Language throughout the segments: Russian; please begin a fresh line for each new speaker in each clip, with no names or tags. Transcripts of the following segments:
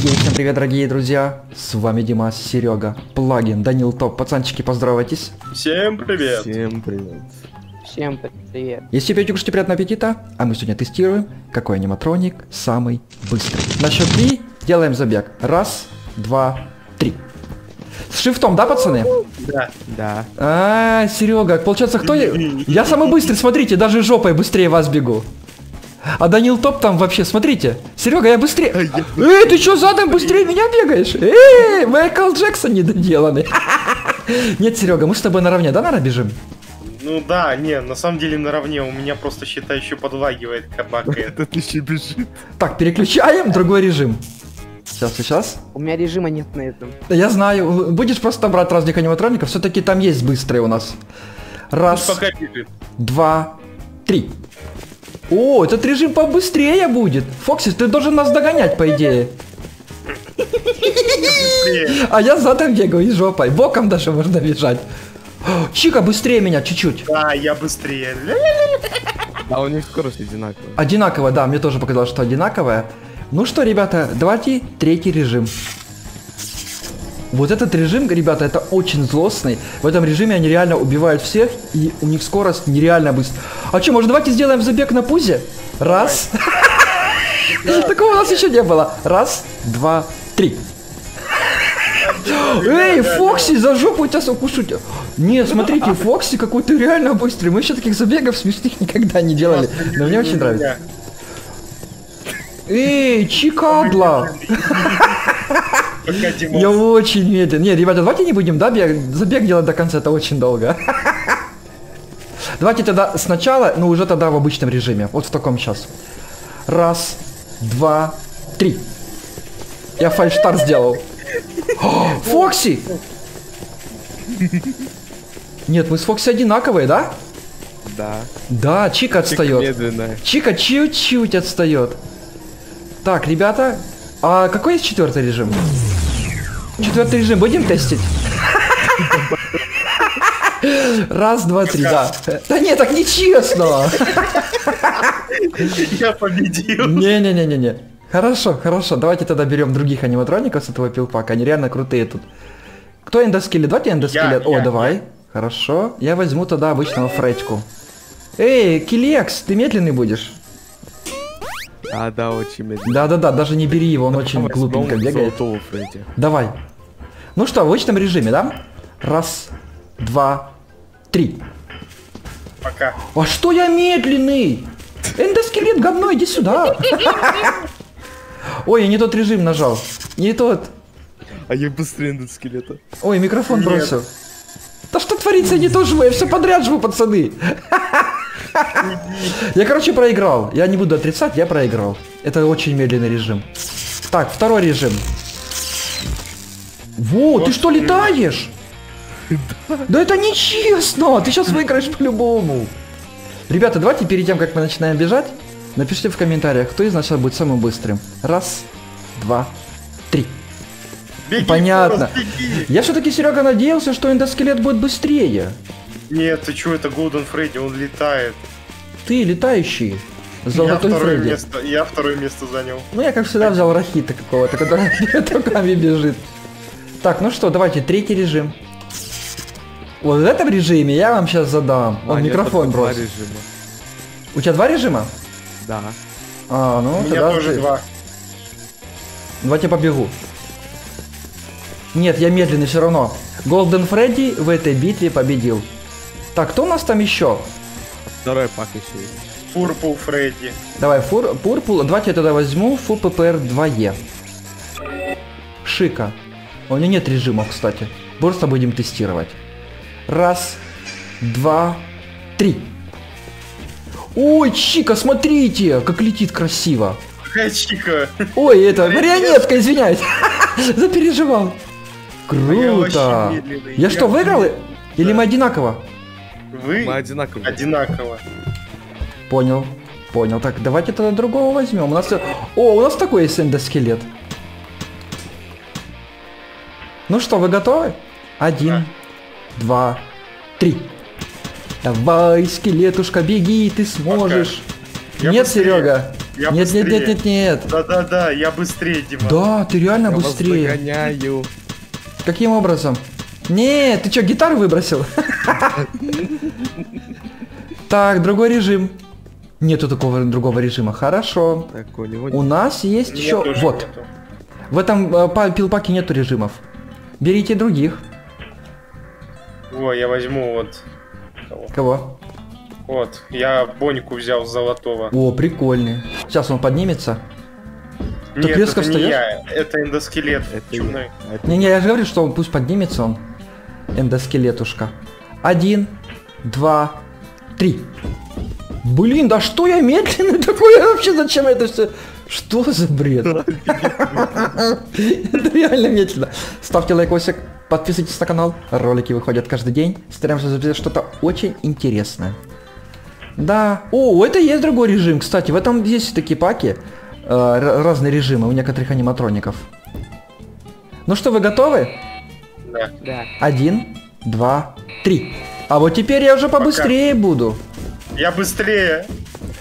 Ей, всем привет, дорогие друзья! С вами Димас, Серега, плагин, Данил Топ. Пацанчики, поздоровайтесь.
Всем привет.
Всем привет.
Всем привет.
Если пьете, кушайте приятного аппетита, а мы сегодня тестируем, какой аниматроник самый быстрый. На счет три делаем забег. Раз, два, три. С шифтом, да, пацаны?
Да.
Да.
А, Серега, получается, кто я? Я самый быстрый, смотрите, даже жопой быстрее вас бегу. А Данил Топ там вообще, смотрите. Серега, я быстрее. Эй, ты что задом быстрее меня бегаешь? Эй, Майкл Джексон недоделанный. Нет, Серега, мы с тобой наравне, да, наверное, бежим?
Ну да, не, на самом деле наравне. У меня просто, считай, еще подлагивает кабакает.
Этот еще бежит.
Так, переключаем другой режим. Сейчас, сейчас.
У меня режима нет на этом.
Я знаю, будешь просто брать разных аниматроников, все-таки там есть быстрые у нас. Раз,
бежит.
два, три. О, этот режим побыстрее будет. Фоксис, ты должен нас догонять, по идее. А я задом бегаю и жопой. Боком даже можно бежать. Чика, быстрее меня чуть-чуть.
Да, я быстрее.
А у них скорость одинаковая.
Одинаково, да, мне тоже показалось, что одинаковое. Ну что, ребята, давайте третий режим. Вот этот режим, ребята, это очень злостный. В этом режиме они реально убивают всех, и у них скорость нереально быстрая. А что, может давайте сделаем забег на пузе? Раз. Такого у нас еще не было. Раз, два, три. Эй, Фокси, за жопу тебя укушать. Не, смотрите, Фокси какой-то реально быстрый. Мы еще таких забегов смешных никогда не делали. Но мне очень нравится. Эй, Чикадла! Я очень медленно. Не, ребята, давайте не будем, да, бег, забег делать до конца, это очень долго. Давайте тогда сначала, ну уже тогда в обычном режиме, вот в таком сейчас. Раз, два, три. Я фальштарт сделал. О, Фокси! Нет, мы с Фокси одинаковые, да?
Да.
Да, Чика отстает. Чика чуть-чуть отстает. Так, ребята, а какой есть четвертый режим? Четвертый режим будем тестить? Раз, два, три, да. Да нет, так нечестно.
Я победил.
Не-не-не-не-не. Хорошо, хорошо. Давайте тогда берем других аниматроников с этого пилпака. Они реально крутые тут. Кто эндоскелет? Давайте эндоскелет. О,
я,
давай. Хорошо. Я возьму тогда обычного Фредьку. Эй, Килекс, ты медленный будешь?
А, да, очень медленно.
Да-да-да, даже не бери его, он очень
Давай
глупенько
снова
бегает.
Золотого Фредди.
Давай. Ну что, в обычном режиме, да? Раз, два, три.
Пока.
А что я медленный? Эндоскелет говно, иди сюда. Ой, я не тот режим нажал. Не тот.
А я быстрее над скелета.
Ой, микрофон бросил. Да что творится, я не то живу, я все подряд живу, пацаны. Я, короче, проиграл. Я не буду отрицать, я проиграл. Это очень медленный режим. Так, второй режим. Во, ты что, летаешь? Да это нечестно! Ты сейчас выиграешь по-любому. Ребята, давайте перед тем, как мы начинаем бежать, напишите в комментариях, кто из нас сейчас будет самым быстрым. Раз, два, три.
Беги,
Понятно.
Форест, беги.
Я все-таки, Серега, надеялся, что эндоскелет будет быстрее.
Нет, ты что, это Голден Фредди, он летает.
Ты летающий.
я
Золотой
второе
Фредди.
место, я второе место занял.
Ну, я, как всегда, взял Рахита какого-то, который руками бежит. Так, ну что, давайте, третий режим. Вот в этом режиме я вам сейчас задам. Он
А,
микрофон
режима.
У тебя два режима?
Да.
А, ну,
У меня
тогда
тоже
ты-
два.
Давайте я побегу. Нет, я медленный все равно. Голден Фредди в этой битве победил. Так, кто у нас там еще?
Второй пак еще есть.
Пурпл Фредди.
Давай, фур, пурпул. Давайте я тогда возьму фур ППР 2Е. Шика. У меня нет режимов, кстати. Просто будем тестировать. Раз, два, три. Ой, Чика, смотрите, как летит красиво.
Какая чика.
Ой, это марионетка, извиняюсь. Запереживал.
А
Круто. Я что, выиграл? Или мы одинаково?
Вы
Мы одинаковые.
одинаково.
Понял. Понял. Так, давайте тогда другого возьмем. У нас... О, у нас такой есть эндоскелет. Ну что, вы готовы? Один,
Да.
два, три. Давай, скелетушка, беги, ты сможешь.
Я
Нет,
быстрее.
Серега.
Я
Нет, нет,
быстрее.
нет, нет, нет.
Да-да-да, я быстрее, Дима.
Да, ты реально
Я вас
быстрее.
догоняю.
Каким образом? Нет, ты что, гитару выбросил? Так, другой режим. Нету такого другого режима. Хорошо.
Так, у него
У нас есть еще... Вот.
нету.
В этом э, па- пилпаке нету режимов. Берите других.
О, я возьму вот. кого.
Кого?
Вот, я Боньку взял с золотого.
О, прикольный. Сейчас он поднимется. Так
Нет,
резко
это не
встаёшь?
я, это эндоскелет.
Это это-
Не-не, я же говорю, что он пусть поднимется он. Эндоскелетушка. Один, два, три. Блин, да что я медленный такой? Я вообще зачем это все? Что за бред? Это реально медленно. Ставьте лайкосик, подписывайтесь на канал. Ролики выходят каждый день. Стараемся записать что-то очень интересное. Да. О, это есть другой режим, кстати. В этом есть такие паки. э, разные режимы у некоторых аниматроников. Ну что, вы готовы?
Да.
Да.
Один, два, три. А вот теперь я уже побыстрее буду.
Я быстрее.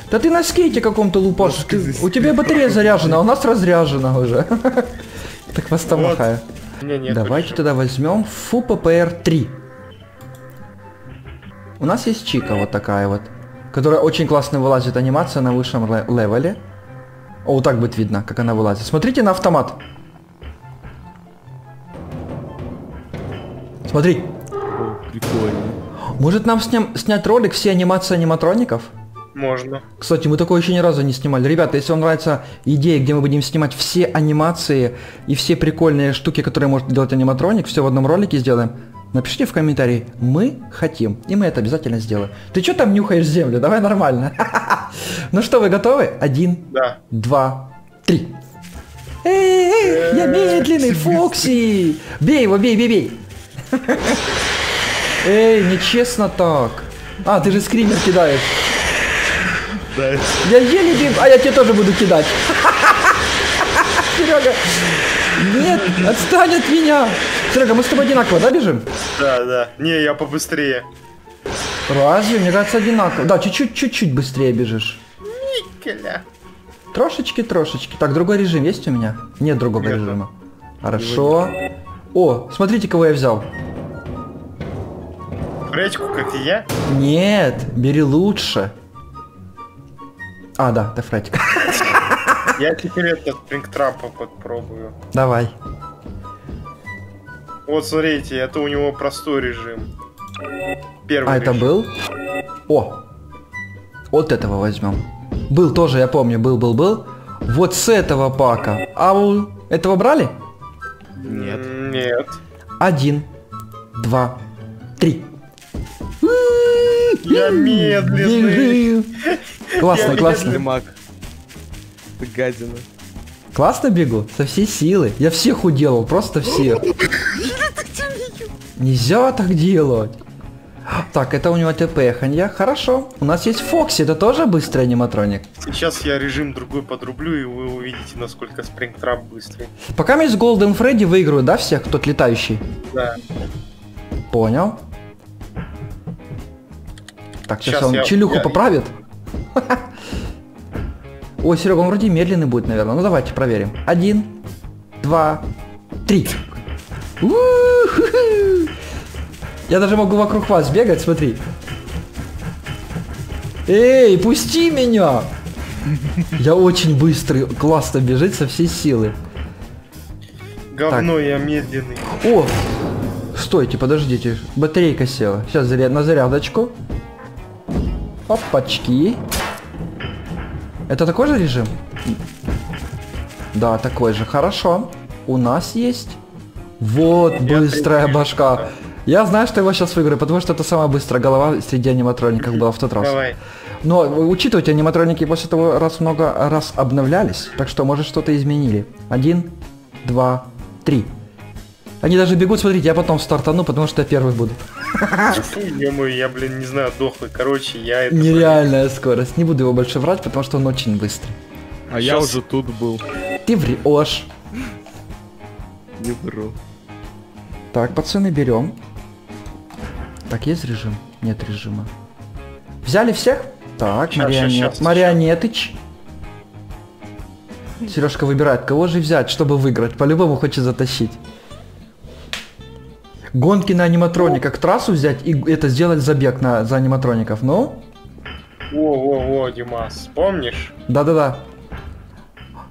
Да ты на скейте каком-то лупаш.
Ножки
Ты-
здесь.
у тебя батарея заряжена, а у нас разряжена уже. Так хвостом
Вот.
махаю. Давайте тогда возьмем фу ППР 3. У нас есть Чика вот такая вот, которая очень классно вылазит анимация на высшем ле- левеле. О, вот так будет видно, как она вылазит. Смотрите на автомат. Смотри.
О, прикольно.
Может нам сням- снять ролик все анимации аниматроников?
Можно.
Кстати, мы такое еще ни разу не снимали. Ребята, если вам нравится идея, где мы будем снимать все анимации и все прикольные штуки, которые может делать аниматроник, все в одном ролике сделаем, напишите в комментарии «Мы хотим», и мы это обязательно сделаем. Ты что там нюхаешь землю? Давай нормально. Ну что, вы готовы? Один,
Да.
два, три. Эй, эй, я медленный, Фокси! Бей его, бей, бей, бей! Эй, нечестно так. А, ты же скример кидаешь.
Да,
Я еле бим, а я тебе тоже буду кидать. Серега, нет, отстань от меня. Серега, мы с тобой одинаково, да, бежим?
Да, да. Не, я побыстрее.
Разве? Мне кажется, одинаково. Да, чуть-чуть, чуть-чуть быстрее бежишь.
Никеля.
Трошечки, трошечки. Так, другой режим есть у меня? Нет другого
Нету.
режима. Хорошо. О, смотрите, кого я взял.
Фредьку, как и я.
Нет, бери лучше. А, да, это Фредик.
Я теперь этот спрингтрапа попробую.
Давай.
Вот смотрите, это у него простой режим. Первый
А это
режим.
был? О! Вот этого возьмем. Был тоже, я помню, был, был, был. Вот с этого пака. А у этого брали?
Нет.
Нет.
Один, два, три.
Я медленный.
Бежим. Классно,
Я
классно.
Лимак. Ты гадина.
Классно бегу, со всей силы. Я всех уделал, просто всех. Нельзя так делать. Так, это у него ТПханья. Хорошо. У нас есть Фокси, это тоже быстрый аниматроник.
Сейчас я режим другой подрублю, и вы увидите, насколько спрингтрап быстрый.
Пока есть Голден Фредди выигрывают, да, всех, тот летающий?
Да.
Понял. Так, сейчас,
Щас
он
я-
челюху
я-
поправит. Ой, Серега, он вроде медленный будет, наверное. Ну давайте проверим. Один, два, три. Я даже могу вокруг вас бегать, смотри. Эй, пусти меня! Я очень быстрый, классно бежит со всей силы.
Говно, я медленный.
О! Стойте, подождите. Батарейка села. Сейчас заряд на зарядочку. Опачки. Это такой же режим? Да, такой же. Хорошо. У нас есть... Вот,
Я
быстрая башка.
да.
Я знаю, что его сейчас выиграю, потому что это самая быстрая голова среди аниматроников была в тот раз.
Давай.
Но учитывайте, аниматроники после того раз много раз обновлялись, так что может что-то изменили. Один, два, три. Они даже бегут, смотрите, я потом стартану, потому что я первый буду.
Ё-моё, я, блин, не знаю, дохлый. Короче, я это...
Нереальная скорость. Не буду его больше врать, потому что он очень быстрый.
А я уже тут был.
Ты врешь.
Не вру.
Так, пацаны, берем. Так, есть режим? Нет режима. Взяли всех? Так,
Щас,
марионет...
щас, щас,
марионетыч. Сережка выбирает, кого же взять, чтобы выиграть. По-любому хочет затащить. Гонки на аниматрониках трассу взять и это сделать забег на, за аниматроников. Ну,
Во-во-во, Димас, помнишь?
да-да-да.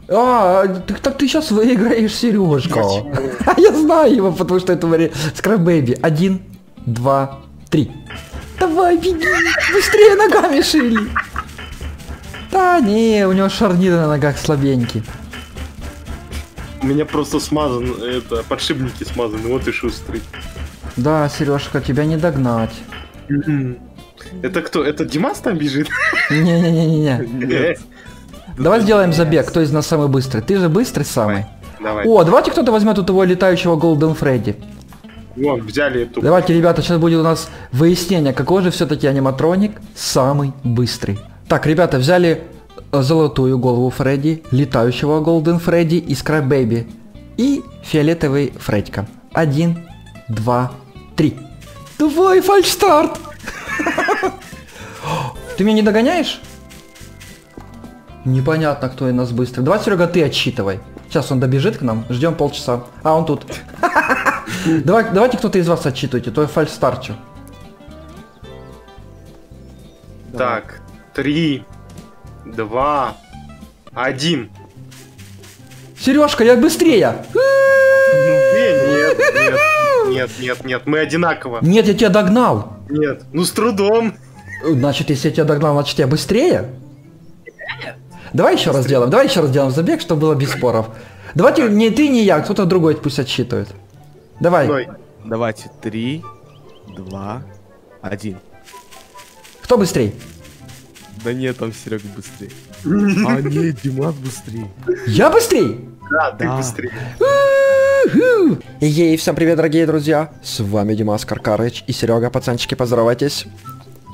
А, так, так ты сейчас выиграешь, Сережка.
Почему?
Я знаю его, потому что это вари... Скраб Бэйби. Один, два, три. Давай, беги, быстрее ногами шевели. Да не, у него шарниры на ногах слабенькие.
У меня просто смазан, это, подшипники смазаны, вот и шустрый.
Да, Сережка, тебя не догнать.
Это кто? Это Димас там бежит?
Не-не-не-не.
Нет.
Давай сделаем забег, кто из нас самый быстрый. Ты же быстрый самый.
Давай.
О, давайте кто-то возьмет у того летающего Голден Фредди.
Вон, взяли эту.
Давайте, ребята, сейчас будет у нас выяснение, какой же все-таки аниматроник самый быстрый. Так, ребята, взяли э, золотую голову Фредди, летающего Голден Фредди и Скраб Бэйби. И фиолетовый Фредька. Один, два, три. Давай, фальшстарт! Ты меня не догоняешь? Непонятно, кто из нас быстрый. Давай, Серега, ты отсчитывай. Сейчас он добежит к нам. Ждем полчаса. А, он тут. Давай, давайте кто-то из вас отчитывайте, то я фальшстарчу.
Так, три, два, один.
Сережка, я быстрее!
Э, Нет, нет, нет, нет, нет, мы одинаково.
Нет, я тебя догнал.
Нет, ну с трудом.
Значит, если я тебя догнал, значит я быстрее? Давай еще раз сделаем, давай еще раз сделаем забег, чтобы было без споров. Давайте не ты, не я, кто-то другой пусть отсчитывает. Давай.
Ой,
Давайте. Три, два, один.
Кто быстрей?
Да нет, там Серега быстрее. А нет, Димас быстрее.
Я быстрей?
да, ты
Да.
быстрее.
Ей, всем привет, дорогие друзья. С вами Димас Каркарыч и Серега, пацанчики, поздоровайтесь.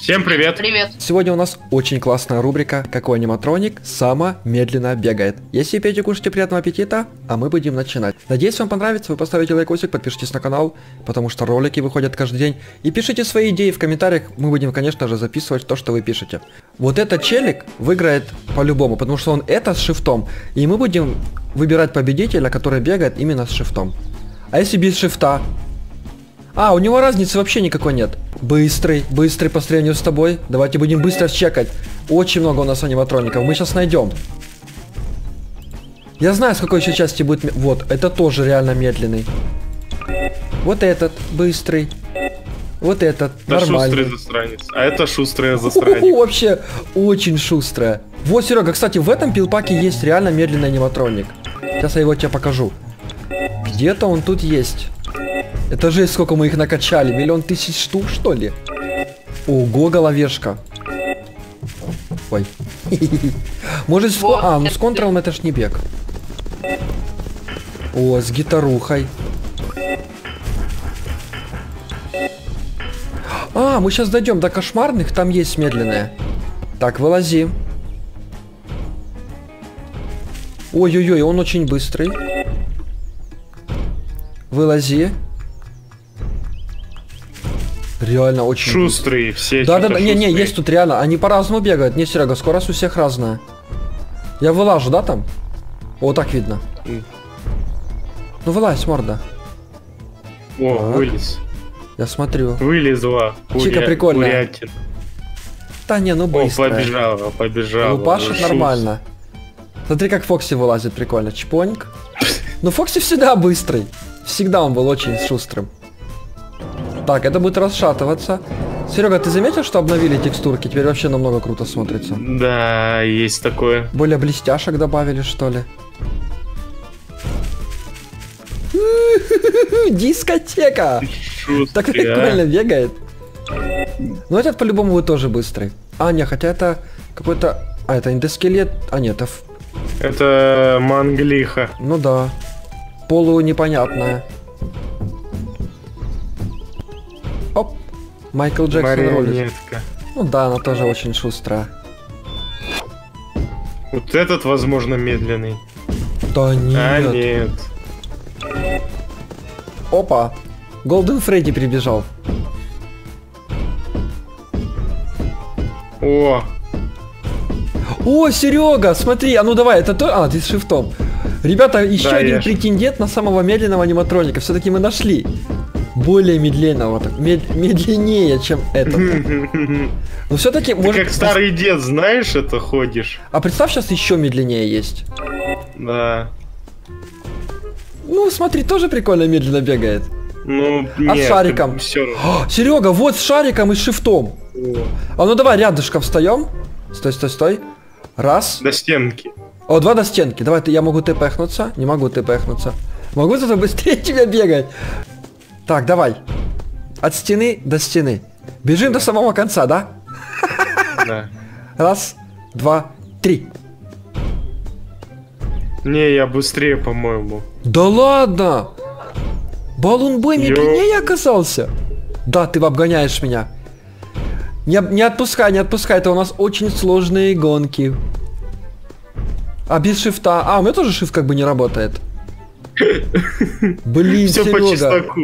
Всем привет.
Привет.
Сегодня у нас очень классная рубрика «Какой аниматроник само медленно бегает». Если пейте, кушайте, приятного аппетита, а мы будем начинать. Надеюсь, вам понравится, вы поставите лайкосик, подпишитесь на канал, потому что ролики выходят каждый день. И пишите свои идеи в комментариях, мы будем, конечно же, записывать то, что вы пишете. Вот этот челик выиграет по-любому, потому что он это с шифтом, и мы будем выбирать победителя, который бегает именно с шифтом. А если без шифта? А, у него разницы вообще никакой нет. Быстрый, быстрый по сравнению с тобой. Давайте будем быстро чекать. Очень много у нас аниматроников. Мы сейчас найдем. Я знаю, с какой еще части будет... Вот, это тоже реально медленный. Вот этот, быстрый. Вот этот,
Это шустрый
нормальный.
засранец. А это шустрый
Ху-ху-ху,
засранец.
вообще очень шустрая. Вот, Серега, кстати, в этом пилпаке есть реально медленный аниматроник. Сейчас я его тебе покажу. Где-то он тут есть. Это же сколько мы их накачали. Миллион тысяч штук, что ли? Ого, головешка. Ой. Может, с... А, ну с контролом это ж не бег. О, с гитарухой. А, мы сейчас дойдем до кошмарных, там есть медленные. Так, вылази. Ой-ой-ой, он очень быстрый. Вылази. Реально очень.
Шустрые все.
Да, да,
что-то
да, не, не,
шустрые.
есть тут реально. Они по-разному бегают. Не, Серега, скорость у всех разная. Я вылажу, да, там? О, так видно. Ну, вылазь, морда.
О,
Так.
вылез.
Я смотрю.
Вылезла.
Чика
Куря-
прикольная.
курятина.
Да не, ну
О,
быстро.
побежала, побежала.
Ну, пашет нормально. Смотри, как Фокси вылазит прикольно. Чпоньк. Ну, Фокси всегда быстрый. Всегда он был очень шустрым. Так, это будет расшатываться. Серега, ты заметил, что обновили текстурки? Теперь вообще намного круто смотрится.
Да, есть такое.
Более блестяшек добавили, что ли? Дискотека! Так прикольно бегает. Ну этот по-любому будет тоже быстрый. А, не, хотя это какой-то... А, это эндоскелет. А, нет, это...
Это манглиха.
Ну да. Полу непонятная. Оп. Майкл Джексон.
Марионетка.
Ну да, она тоже очень шустрая.
Вот этот, возможно, медленный.
Да нет.
А нет.
Опа. Голден Фредди прибежал.
О,
О, Серега, смотри, а ну давай, это то... А, ты с шифтом. Ребята, еще
Да,
один
я
претендент на самого медленного аниматроника. Все-таки мы нашли. Более медленного, так, мед- медленнее, чем этот. Но все-таки,
Ты
может...
как старый дед, знаешь, это ходишь.
А представь, сейчас еще медленнее есть.
Да.
Ну, смотри, тоже прикольно медленно бегает.
Ну,
А с шариком?
Все равно.
Серега, вот с шариком и с шифтом. А ну давай рядышком встаем. Стой, стой, стой. Раз.
До стенки.
О, два до стенки. Давай, ты, я могу ты пехнуться. Не могу ты пехнуться. Могу зато быстрее тебя бегать. Так, давай. От стены до стены. Бежим до самого конца, да?
Да.
Раз, два, три.
Не, я быстрее, по-моему.
Да ладно! Балунбой медленнее оказался? Да, ты обгоняешь меня. Не, не отпускай, не отпускай, это у нас очень сложные гонки. А без шифта... А, у меня тоже шифт как бы не работает. Блин,
Все по
Серега.
чесноку.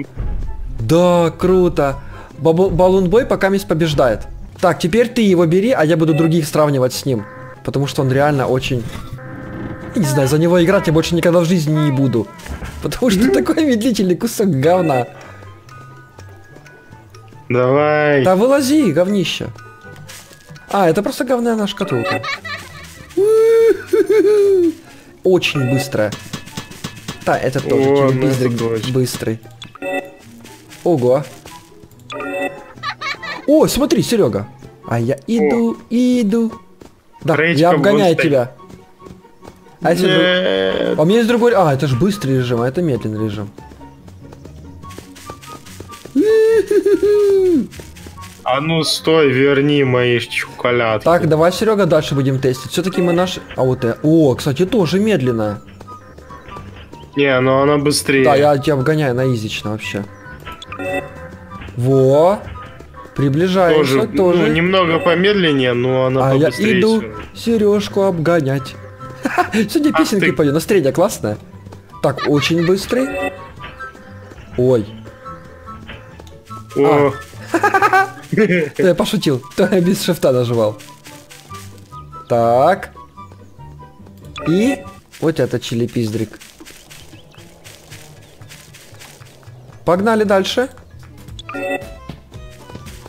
Да, круто. Балунбой пока мисс побеждает. Так, теперь ты его бери, а я буду других сравнивать с ним. Потому что он реально очень... Я не знаю, за него играть я больше никогда в жизни не буду. Потому что такой медлительный кусок говна.
Давай.
Да вылази, говнище. А, это просто говняная шкатулка. Очень быстрая. Да, это тоже
О,
очень
ну
быстрый, быстрый. Ого. О, смотри, Серега. А я иду, иду. Да,
Троечка
я обгоняю
стоит.
тебя. А если... друг-. А у меня есть другой... А, это же быстрый режим, а это медленный режим.
А ну стой, верни мои чоколадки.
Так, давай, Серега, дальше будем тестить. Все-таки мы наш... А вот это... О, кстати, тоже медленная.
Не, ну она быстрее.
Да, я тебя обгоняю на изично вообще. Во. Приближаемся
тоже,
тоже.
ну, немного помедленнее, но она
а я иду. Сережку обгонять. Сегодня
Ах
песенки
ты.
пою. Настроение классное. Так, очень быстрый. Ой,
О,
то я пошутил. Я без шифта нажимал. Так. И вот это чили-пиздрик. Погнали дальше.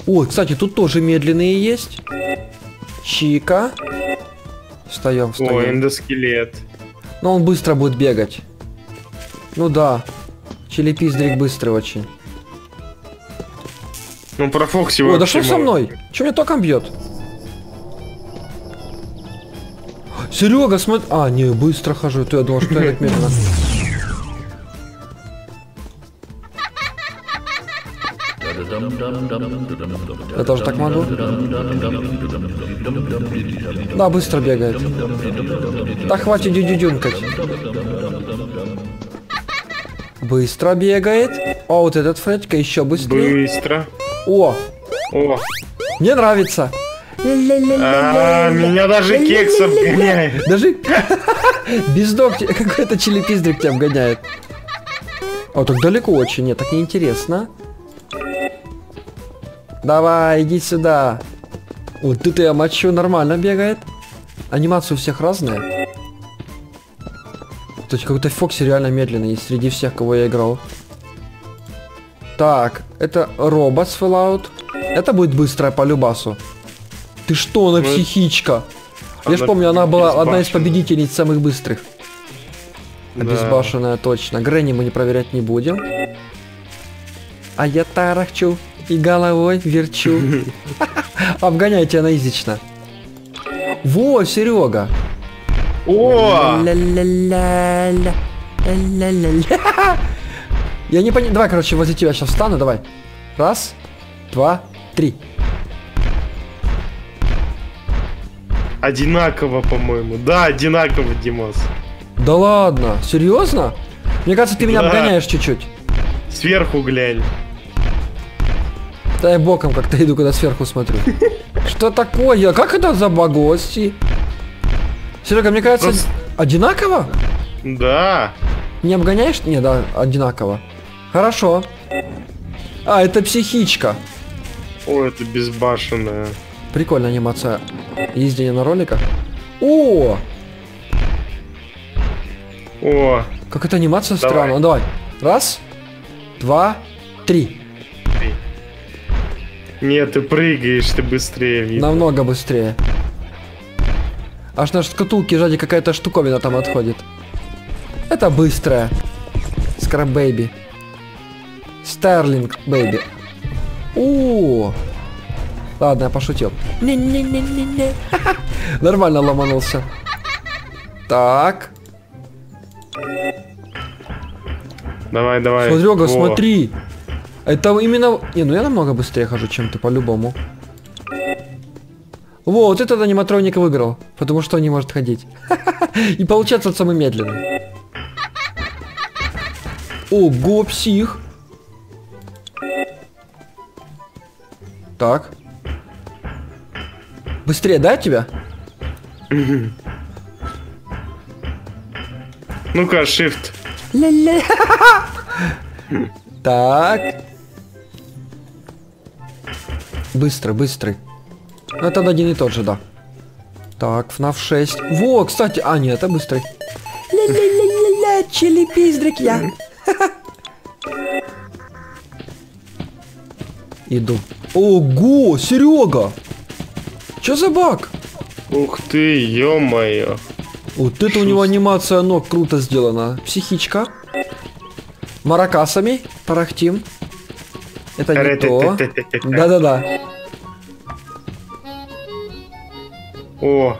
Ой, кстати, тут тоже медленные есть. Чика. Встаем,
о,
встаем.
эндоскелет.
Но он быстро будет бегать. Ну да. Чили-пиздрик быстрый очень.
Ну про Фокси
Ой, да что со мной? Че мне током бьет? Серега, смотри. А, не, быстро хожу. То я думал, что я так медленно. Я тоже так могу. Да, быстро бегает. Да хватит дюдюдюнкать. Быстро бегает. О, вот этот Фредька еще быстрее.
Быстро.
О,
О,
мне нравится.
а, меня даже кекс обгоняет.
Даже без ног те- какой-то чили-пиздрик тебя обгоняет. О, так далеко очень, нет, так неинтересно. Давай, иди сюда. Вот тут я мочу нормально бегает. Анимация у всех разная. То есть какой-то Фокси реально медленный среди всех, кого я играл. Так, это робот с Fallout. Это будет быстрая по любасу. Ты что, она
Ну,
психичка. Я ж
она
помню, она была одна из победительниц самых быстрых.
Да.
Обезбашенная, точно. Грэнни мы не проверять не будем. А я тарахчу и головой верчу. Обгоняйте анаизично. Во, Серега.
О.
Я не понимаю. Давай, короче, возле тебя сейчас встану, давай. Раз, два, три.
одинаково, по-моему. Да, одинаково, Димас.
Да ладно, серьезно? Мне кажется, ты меня
Да.
обгоняешь чуть-чуть.
Сверху глянь.
Да я боком как-то иду, когда сверху смотрю. Что такое? Как это за багости? Серега, мне кажется,
Просто-
одинаково?
Да.
Не обгоняешь? Не, да, одинаково. Хорошо. А, это психичка.
О, это безбашенная.
Прикольная анимация. Ездение на роликах. О,
О,
как эта анимация
Давай.
странная. Ну, давай. Раз, два, три.
Нет, ты прыгаешь, ты быстрее видно.
Намного быстрее. Аж на шкатулке сзади какая-то штуковина там отходит. Это быстрая. Скраб Бэйби. Старлинг Бэйби. О, Ладно, я пошутил. Не-не-не-не-не. Нормально ломанулся. Так.
Давай, давай.
Смотрёга,
Во.
смотри. Это именно... Не, ну я намного быстрее хожу, чем ты, по-любому. Во, вот этот аниматроник выиграл. Потому что он не может ходить. И получается он самый медленный. Ого, псих. Так. Быстрее, да, тебя?
Ну-ка, shift.
Ля-ля. Так. Быстро, быстрый. Ну, это один и тот же, да. Так, FNAF 6. Во, кстати, а, нет, это быстрый. Ля-ля-ля-ля-ля, чили пиздрик я. Иду. Ого, Серега! Чё за баг?
Ух ты, ё-моё.
Вот это у него анимация ног круто сделана. Психичка. Маракасами тарахтим. Это не то. Да-да-да.
О,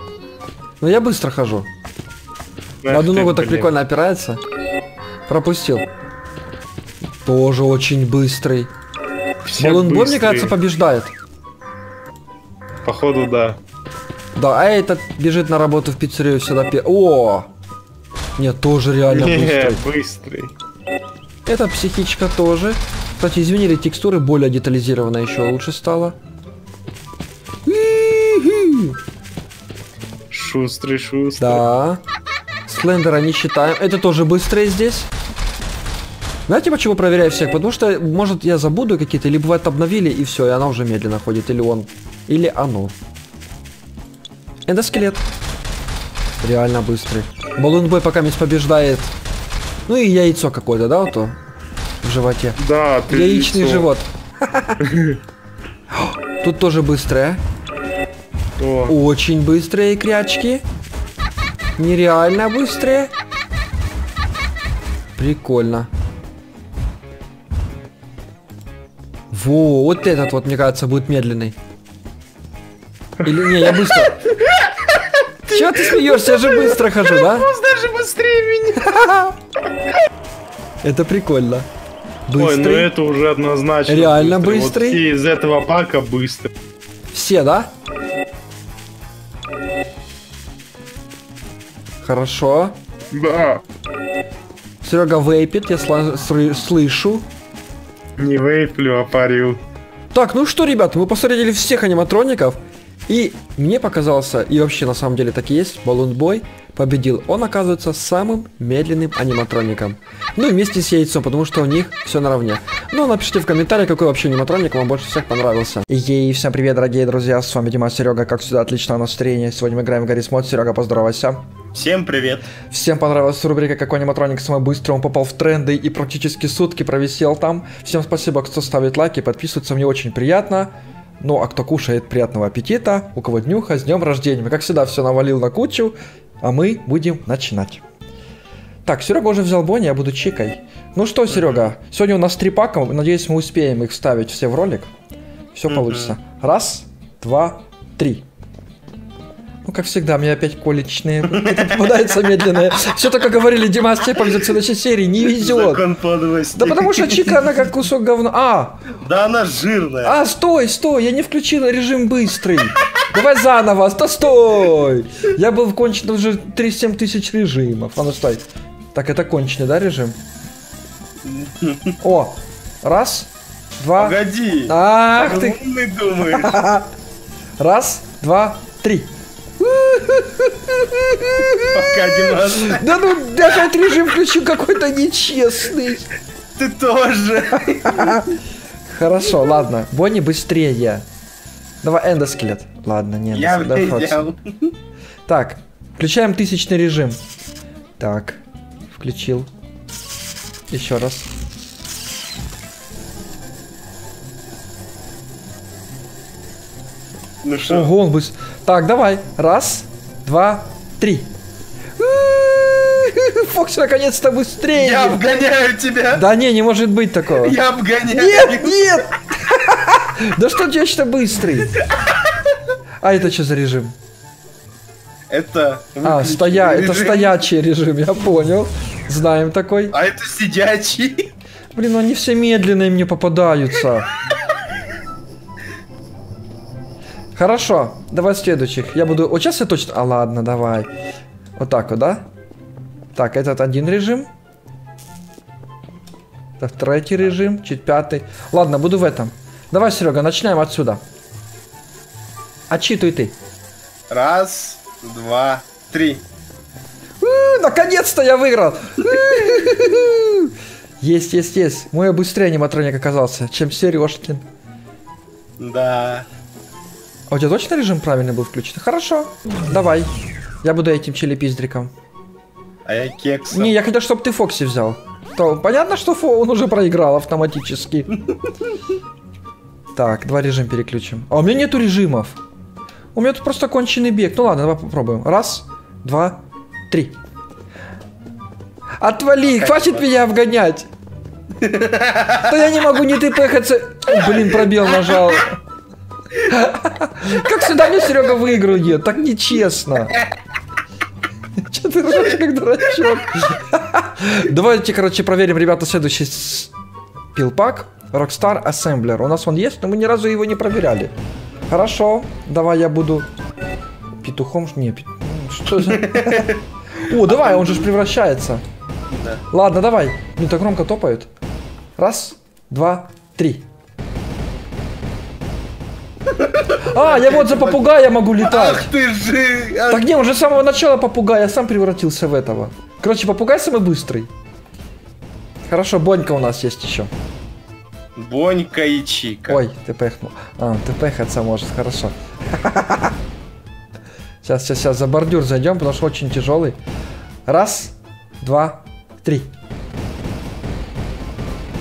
Но я быстро хожу.
эх
На одну ногу так
блин.
прикольно опирается. Пропустил. Тоже очень быстрый. Балунбой, мне кажется, побеждает.
Походу, да.
Да, а этот бежит на работу в пиццерию сюда. пе- О! Нет, тоже реально
Не,
быстрый.
быстрый.
Эта психичка тоже. Кстати, изменили текстуры, более детализированно еще лучше стало. И-хи.
Шустрый, шустрый.
Да. Слендера не считаем. Это тоже быстрее здесь. Знаете, почему проверяю всех? Потому что, может, я забуду какие-то, или бывает обновили, и все, и она уже медленно ходит, или он, или оно. Эндоскелет. Реально быстрый. Балунбой пока меня побеждает. Ну и яйцо какое-то, да, вот то? В животе.
Да, ты
Яичный
лицо.
живот. Тут тоже быстрое.
О,
Очень быстрые крячки. Нереально быстрые. Прикольно. Во, вот этот вот, мне кажется, будет медленный. Или не, я быстро. Чего ты смеешься? Я же быстро хожу, да?
даже быстрее меня.
Это прикольно.
Ой, ну
Быстрый.
это уже однозначно.
Реально
Вот
быстрый.
все из этого пака быстрый.
Все, да? Хорошо.
Да.
Серега вейпит, я слышу.
Не вейплю, а парю.
Так, ну что, ребята, мы посмотрели всех аниматроников. И мне показался, и вообще на самом деле так и есть, Баллон Бой победил. Он оказывается самым медленным аниматроником. Ну и вместе с яйцом, потому что у них все наравне. Ну, напишите в комментариях, какой вообще аниматроник вам больше всех понравился. Ей, всем привет, дорогие друзья, с вами Дима Серега, как всегда, отличного настроения. Сегодня мы играем в Гаррис Мод. Серега, поздоровайся.
Всем привет.
Всем понравилась рубрика «Какой аниматроник самый быстрый?» Он попал в тренды и практически сутки провисел там. Всем спасибо, кто ставит лайки, подписывается, мне очень приятно. Ну, а кто кушает, приятного аппетита. У кого днюха, с днем рождения. Как всегда, все навалил на кучу, а мы будем начинать. Так, Серега уже взял Бонни, я буду чикой. Ну что, Серега, сегодня у нас три пака, надеюсь, мы успеем их вставить все в ролик. Все получится. Раз, два, три. Ну, как всегда, мне опять колечные попадаются медленные. Все только говорили, Дима Степов за следующей серии не везет. Да потому что Чика, она как кусок говна. А,
Да она жирная.
а, стой, стой, я не включил режим быстрый. Давай заново, да стой. Я был в конченом уже 37 тысяч режимов. А ну стой. Так, это конченый, да, режим? О, раз, два.
Погоди.
Ах ты. Раз, два, три.
Пока, Димас.
Да ну, я опять режим включил какой-то нечестный.
Ты тоже.
Хорошо, ладно. Бонни быстрее. Давай эндоскелет. Ладно, нет.
Я
да, хоть.
взял.
Так, Включаем тысячный режим. Так, включил. Еще раз.
Ну что?
Ого, он быстро. Так, давай. Раз, два, три. Фокс наконец-то быстрее.
Я обгоняю тебя!
Да не, не может быть такого.
Я обгоняю!
Нет, нет! Да что ты что быстрый? А это что за режим?
Это...
А, стоя, это стоячий режим, я понял. Знаем такой.
А это сидячий.
Блин, ну они все медленные мне попадаются. Хорошо, давай следующих. Я буду... Вот сейчас я точно... А, ладно, давай. Вот так вот, да? Так, этот один режим. Так, третий режим, чуть пятый. Ладно, буду в этом. Давай, Серега, начинаем отсюда. Отчитуй ты.
Раз, два, три.
Наконец-то я выиграл! Есть, есть, есть. Мой быстрее аниматроник оказался, чем Сережкин.
Да.
А у тебя точно режим правильный был включен? Хорошо. Давай. Я буду этим челепиздриком.
А я кексом.
Не, я хотел, чтобы ты Фокси взял. То понятно, что Фо он уже проиграл автоматически. Так, два режим переключим. А у меня нету режимов. У меня тут просто конченый бег. Ну ладно, давай попробуем. Раз, два, три. Отвали, хватит меня обгонять. Да я не могу не тпхаться. Блин, пробел нажал. Как всегда мне Серега выигрывает? Так нечестно. Че ты ржешь, как дурачок? Давайте, короче, проверим, ребята, следующий пилпак. Rockstar Assembler. У нас он есть, но мы ни разу его не проверяли. Хорошо, давай я буду петухом. Не, пет- ну, что за... О, давай, он же превращается. Ладно, давай. Не так громко топают. Раз, два, три. А, я вот за попугая могу летать.
Ах ты же! ах,
Так не, уже с самого начала попугай, я сам превратился в этого. Короче, попугай самый быстрый. Хорошо, Бонька у нас есть еще.
Бонька и Чика.
Ой, ты пехнул. А, ты пехаться может, хорошо. Сейчас, сейчас, сейчас за бордюр зайдем, потому что очень тяжелый. Раз, два, три.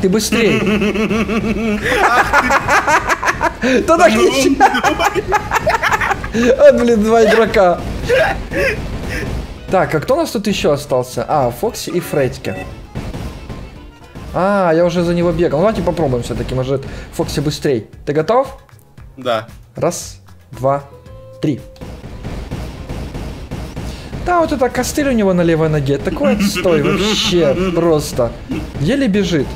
Ты быстрее. Да так. А, блин, два игрока. Так, а кто у нас тут еще остался? А, Фокси и Фредьки. А, я уже за него бегал. Ну, давайте попробуем все-таки, может, Фокси быстрей. Ты готов?
Да.
Раз, два, три. Да, вот это костыль у него на левой ноге. Такой отстой вообще просто. Еле бежит.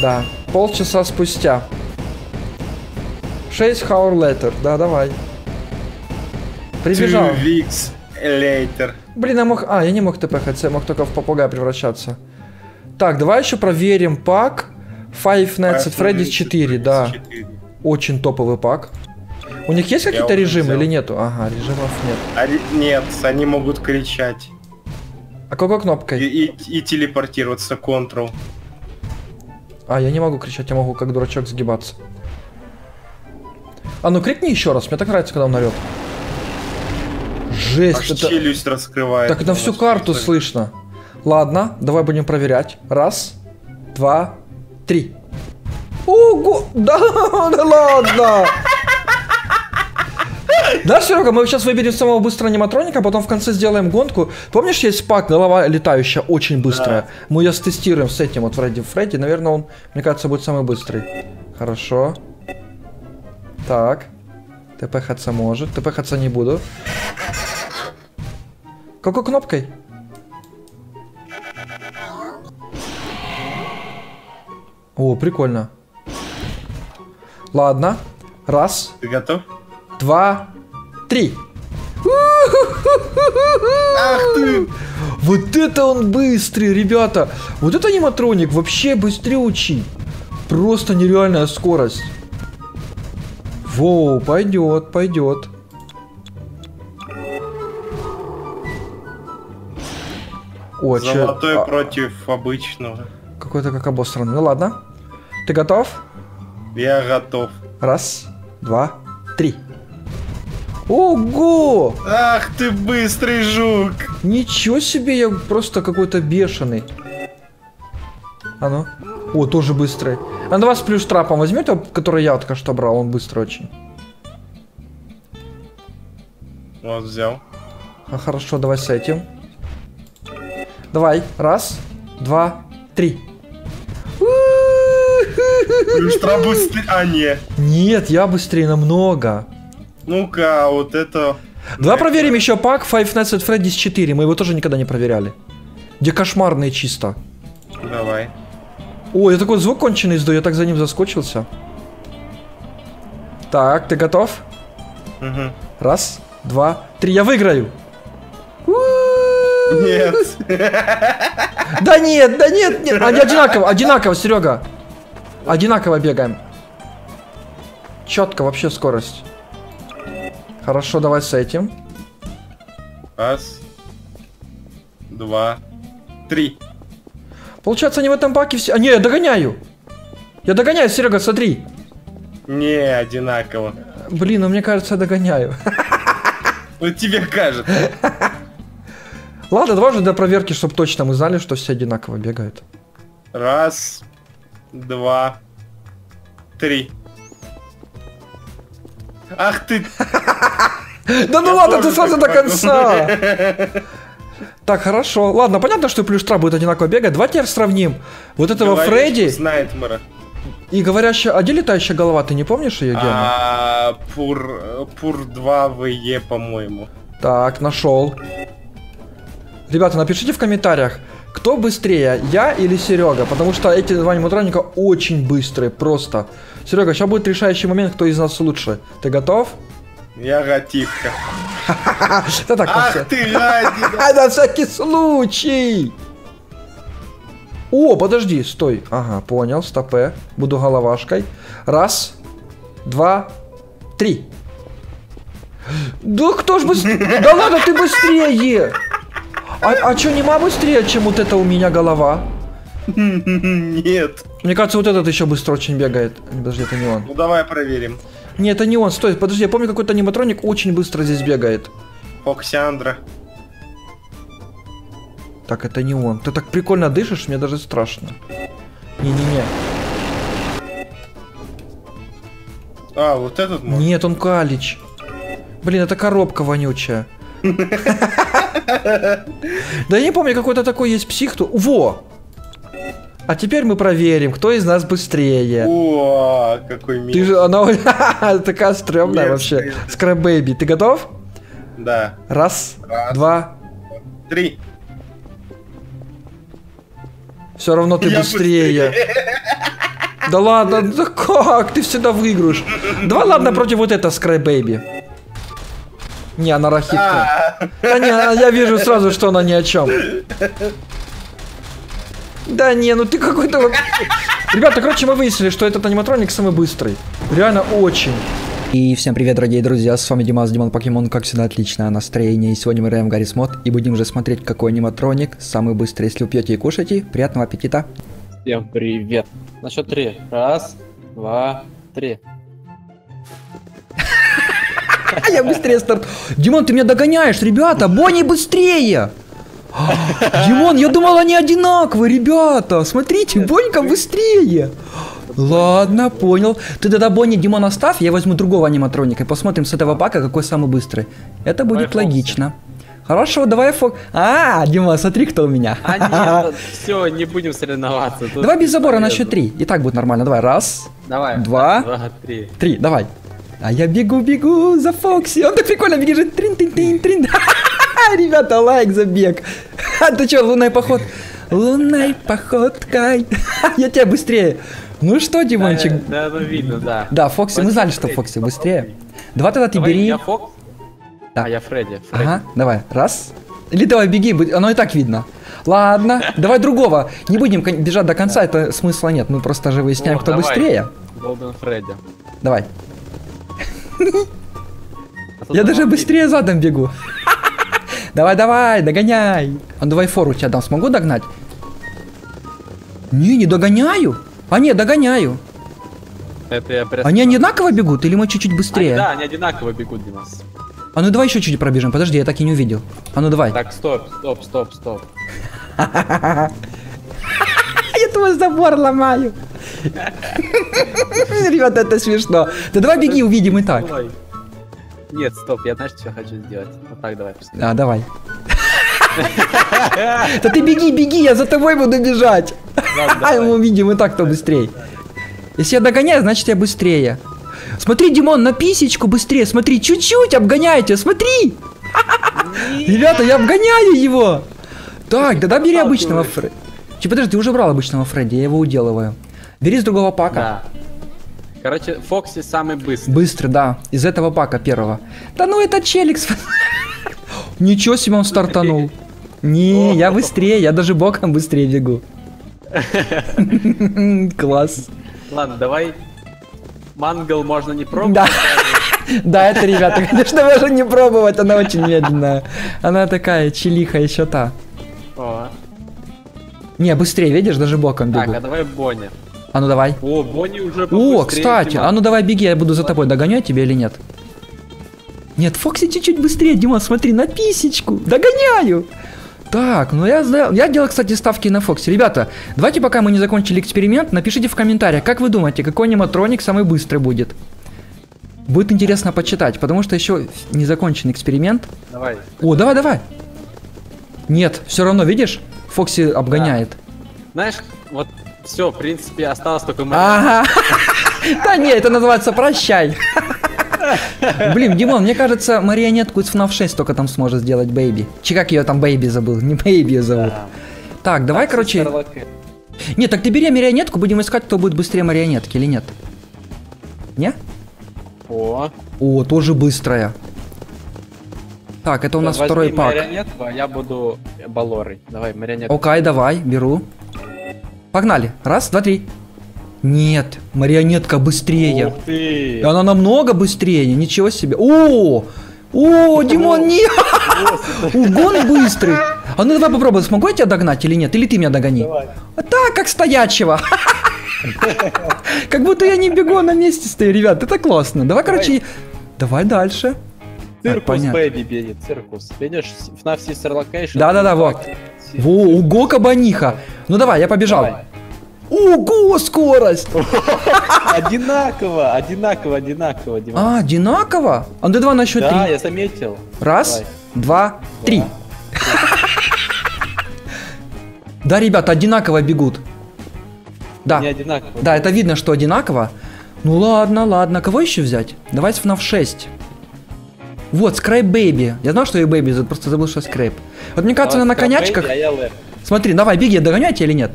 Да, полчаса спустя. 6 hour later. Да, давай. Прибежал.
Two weeks later.
Блин, я мог... А, я не мог ТПХЦ, я мог только в попугая превращаться. Так, давай еще проверим пак. Five Nights at Freddy's 4, да.
4.
Очень топовый пак. У них есть какие-то режимы
взял.
или нету? Ага, режимов нет.
А ре- нет, они могут кричать.
А какой
И,
кнопкой?
и- и телепортироваться Ctrl.
А, я не могу кричать, я могу как дурачок сгибаться. А ну крикни еще раз, мне так нравится, когда он орет. Жесть,
Аж
это...
челюсть раскрывает.
Так на всю
У нас
карту
слышно.
слышно. Ладно, давай будем проверять. Раз, два, три. Ого! Да, да ладно! Да, Серега, мы сейчас выберем самого быстрого аниматроника, а потом в конце сделаем гонку. Помнишь, есть пак, голова летающая, очень быстрая?
Да.
Мы ее стестируем с этим вот Фредди. Фредди, наверное, он, мне кажется, будет самый быстрый. Хорошо. Так. ТПХаться может. ТПХаться не буду. Какой кнопкой? О, прикольно. Ладно. Раз,
Ты готов?
два, три.
Ах ты!
Вот это он быстрый, ребята. Вот это аниматроник вообще быстрючий. Просто нереальная скорость. Воу, пойдет, пойдет. О,
Золотой
а,
против обычного.
Какой-то как обосранный. Ну ладно. Ты готов?
Я готов.
Раз, два, три. Ого!
Ах ты быстрый жук!
Ничего себе, я просто какой-то бешеный. А ну. О, тоже быстрый. На вас плюс трапом возьмете, который я только что брал, он быстрый очень.
Вот взял.
А хорошо, давай с этим. Давай, раз, два, три.
Люстра быстрее. А, не.
Нет, я быстрее намного.
Ну-ка, вот это...
Давай проверим еще пак Five Nights at Freddy's 4. Мы его тоже никогда не проверяли. Где кошмарные чисто.
Давай.
О, я такой звук конченый издаю, я так за ним заскочился. Так, ты готов?
Мгм.
Раз, два, три, я выиграю.
Нет.
Да нет, да нет, нет. Они одинаково, одинаково, Серега. Одинаково бегаем. Четко вообще скорость. Хорошо, давай с этим.
Раз. Два. Три.
Получается, они в этом баке все... А, не, я догоняю. Я догоняю, Серега, смотри.
Не, одинаково.
Блин, ну мне кажется, я догоняю.
Вот тебе кажется.
Ладно, давай уже для проверки, чтобы точно мы знали, что все одинаково бегают.
Раз. Два. Три. Ах ты...
Да ну ладно, ты сразу до конца. Так, хорошо. Ладно, понятно, что плюс штраф будет одинаково бегать. Давайте сравним вот этого
Говоришь,
Фредди
Знает Мэра.
и говорящая... А где летающая голова? Ты не помнишь ее, Гена?
А, Пур... Пур 2 ВЕ, по-моему.
Так, нашел. Ребята, напишите в комментариях, кто быстрее, я или Серега, потому что эти два аниматроника очень быстрые, просто. Серега, сейчас будет решающий момент, кто из нас лучше. Ты готов?
Я готивка.
Да так,
Ах ты,
на всякий случай! О, подожди, стой. Ага, понял, стопе. Буду головашкой. Раз, два, три. Да кто ж быстрее? Да ладно, ты быстрее! А, а чё, нема быстрее, чем вот это у меня голова?
Нет.
Мне кажется, вот этот еще быстро очень бегает. Подожди, это не он.
Ну давай проверим.
Нет, это не он. Стой, подожди, я помню, какой-то аниматроник очень быстро здесь бегает.
Фоксиандра.
Так, это не он. Ты так прикольно дышишь, мне даже страшно. Не-не-не.
А, вот этот может?
Нет, он Калич. Блин, это коробка вонючая. Да я не помню, какой-то такой есть псих. кто- Во! А теперь мы проверим, кто из нас быстрее.
О, какой мир.
Ты же, она такая стрёмная вообще.
Мерзкая.
Скраб Бэйби. Ты готов?
Да.
Раз,
Раз.
два.
Три.
Все равно ты быстрее. Да ладно, да как? Ты всегда выиграешь. Давай ладно против вот этого Скрай Бэйби. Не, она рахитка.
А,
Да не, я вижу сразу, что она ни о чем. Да не, ну ты какой-то вообще... Ребята, короче, мы выяснили, что этот аниматроник самый быстрый. Реально очень. И всем привет, дорогие друзья, с вами Димас, Димон Покемон, как всегда, отличное настроение. И сегодня мы играем в Гаррис Мод и будем уже смотреть, какой аниматроник самый быстрый. Если вы пьете и кушаете, приятного аппетита.
Всем привет. На счет три. Раз, два, три.
А я быстрее старт. Димон, ты меня догоняешь, ребята, Бонни быстрее. Димон, я думал, они одинаковые, ребята. Смотрите, Бонька быстрее. Ладно, понял. Ты тогда Бонни Димон оставь, я возьму другого аниматроника и посмотрим с этого пака, какой самый быстрый. Это будет
Фокси.
логично. Хорошо, давай фок... А, Дима, смотри, кто у меня.
А нет, все, не будем соревноваться.
Давай без забора на счет три. И так будет нормально. Давай, раз,
Давай.
Два.
Два, три.
три, давай. А я бегу-бегу за Фокси. Он так прикольно бежит. Трин -трин -трин -трин. Ребята, лайк за бег. Ты что, лунной поход? Лунной походкой. Я тебя быстрее. Ну что, Димончик?
Да, ну видно, да.
Да, Фокси, мы знали, что Фокси быстрее. Давай тогда ты бери.
я Фокс. А я Фредди.
Ага, давай. Раз. Или давай беги, оно и так видно. Ладно, давай другого. Не будем бежать до конца, это смысла нет. Мы просто же выясняем, кто быстрее.
Голден Фредди.
Давай.
А
Я даже быстрее задом бегу. Давай, давай, догоняй. А давай фору тебя дам, смогу догнать? Не, не догоняю. А не, догоняю.
Это я прям...
Они одинаково бегут или мы чуть-чуть
Они,
быстрее?
да, они одинаково бегут, Димас.
А ну давай еще чуть пробежим. Подожди, я так и не увидел. А ну давай.
Так, стоп, стоп, стоп, стоп.
Я твой забор ломаю. Ребята, это смешно. Да давай беги, увидим и так.
Нет, стоп, я знаешь, что хочу сделать? Вот так давай. просто.
А, давай. Да ты беги, беги, я за тобой буду бежать. А мы увидим и так, кто быстрее. Если я догоняю, значит я быстрее. Смотри, Димон, на писечку быстрее. Смотри, чуть-чуть обгоняйте, смотри. Ребята, я обгоняю его. Так, да да бери обычного Фредди. Подожди, ты уже брал обычного Фредди, я его уделываю. Бери с другого пака.
Короче, Фокси самый быстрый.
Быстро, да. Из этого пака первого. Да ну это челикс. Ничего себе он стартанул. Не, я быстрее, я даже боком быстрее бегу. Класс.
Ладно, давай. Мангал можно не пробовать.
Да. Да, это, ребята, конечно, можно не пробовать, она очень медленная. Она такая чилиха еще та.
О.
Не, быстрее, видишь, даже боком
Так,
бегу.
а давай Бонни.
А ну давай.
О, Бонни уже
О, кстати,
Дима.
а ну давай беги, я буду за тобой. Догонять тебя или нет? Нет, Фокси чуть-чуть быстрее, Дима, смотри, на писечку. Догоняю. Так, ну я, я делал, кстати, ставки на Фокси. Ребята, давайте, пока мы не закончили эксперимент, напишите в комментариях, как вы думаете, какой аниматроник самый быстрый будет. Будет интересно почитать, потому что еще не закончен эксперимент.
Давай.
О, давай, давай. Нет, все равно, видишь, Фокси обгоняет.
Знаешь, вот все, в принципе, осталось только мы.
Ага. Да не, это называется прощай. Блин, Димон, мне кажется, марионетку из FNAF 6 только там сможет сделать Baby. Че как ее там Baby забыл? Не Baby зовут. Так, давай, короче... Нет, так ты бери марионетку, будем искать, кто будет быстрее марионетки или нет. Не?
О,
О, тоже быстрая. Так, это у нас второй пак.
марионетку, а я буду балорой. Давай, марионетку.
Окей, давай, беру. Погнали. Раз, два, три. Нет, марионетка быстрее.
Ух ты!
Она намного быстрее, ничего себе. О! О, Димон, нет! Угон быстрый. А ну давай попробуем, смогу я тебя догнать или нет? Или ты меня догони?
Давай.
А так, как стоячего. Как будто я не бегу, а на месте стою, ребят. Это классно. Давай, короче, давай дальше. Circus.
Baby бедит, Circus. Видишь, FNAF Sister Location.
Да-да-да, вот. Во, уго кабаниха. Ну давай, я побежал.
Давай.
Ого, скорость!
Одинаково, одинаково, одинаково, Дима.
А, одинаково? А ну давай на счет
да,
три.
я заметил.
Раз,
Давай.
два, три. Да, ребята, одинаково бегут. Да,
Не одинаково.
да, это видно, что одинаково. Ну ладно, ладно. Кого еще взять? Давай с FNAF 6. Вот, Scrap Baby. Я знал, что ее Baby, зовут, просто забыл, что Scrap. Вот мне кажется,
Давай,
она на конячках.
Baby, а я.
Смотри, давай, беги, догоняй тебя или нет?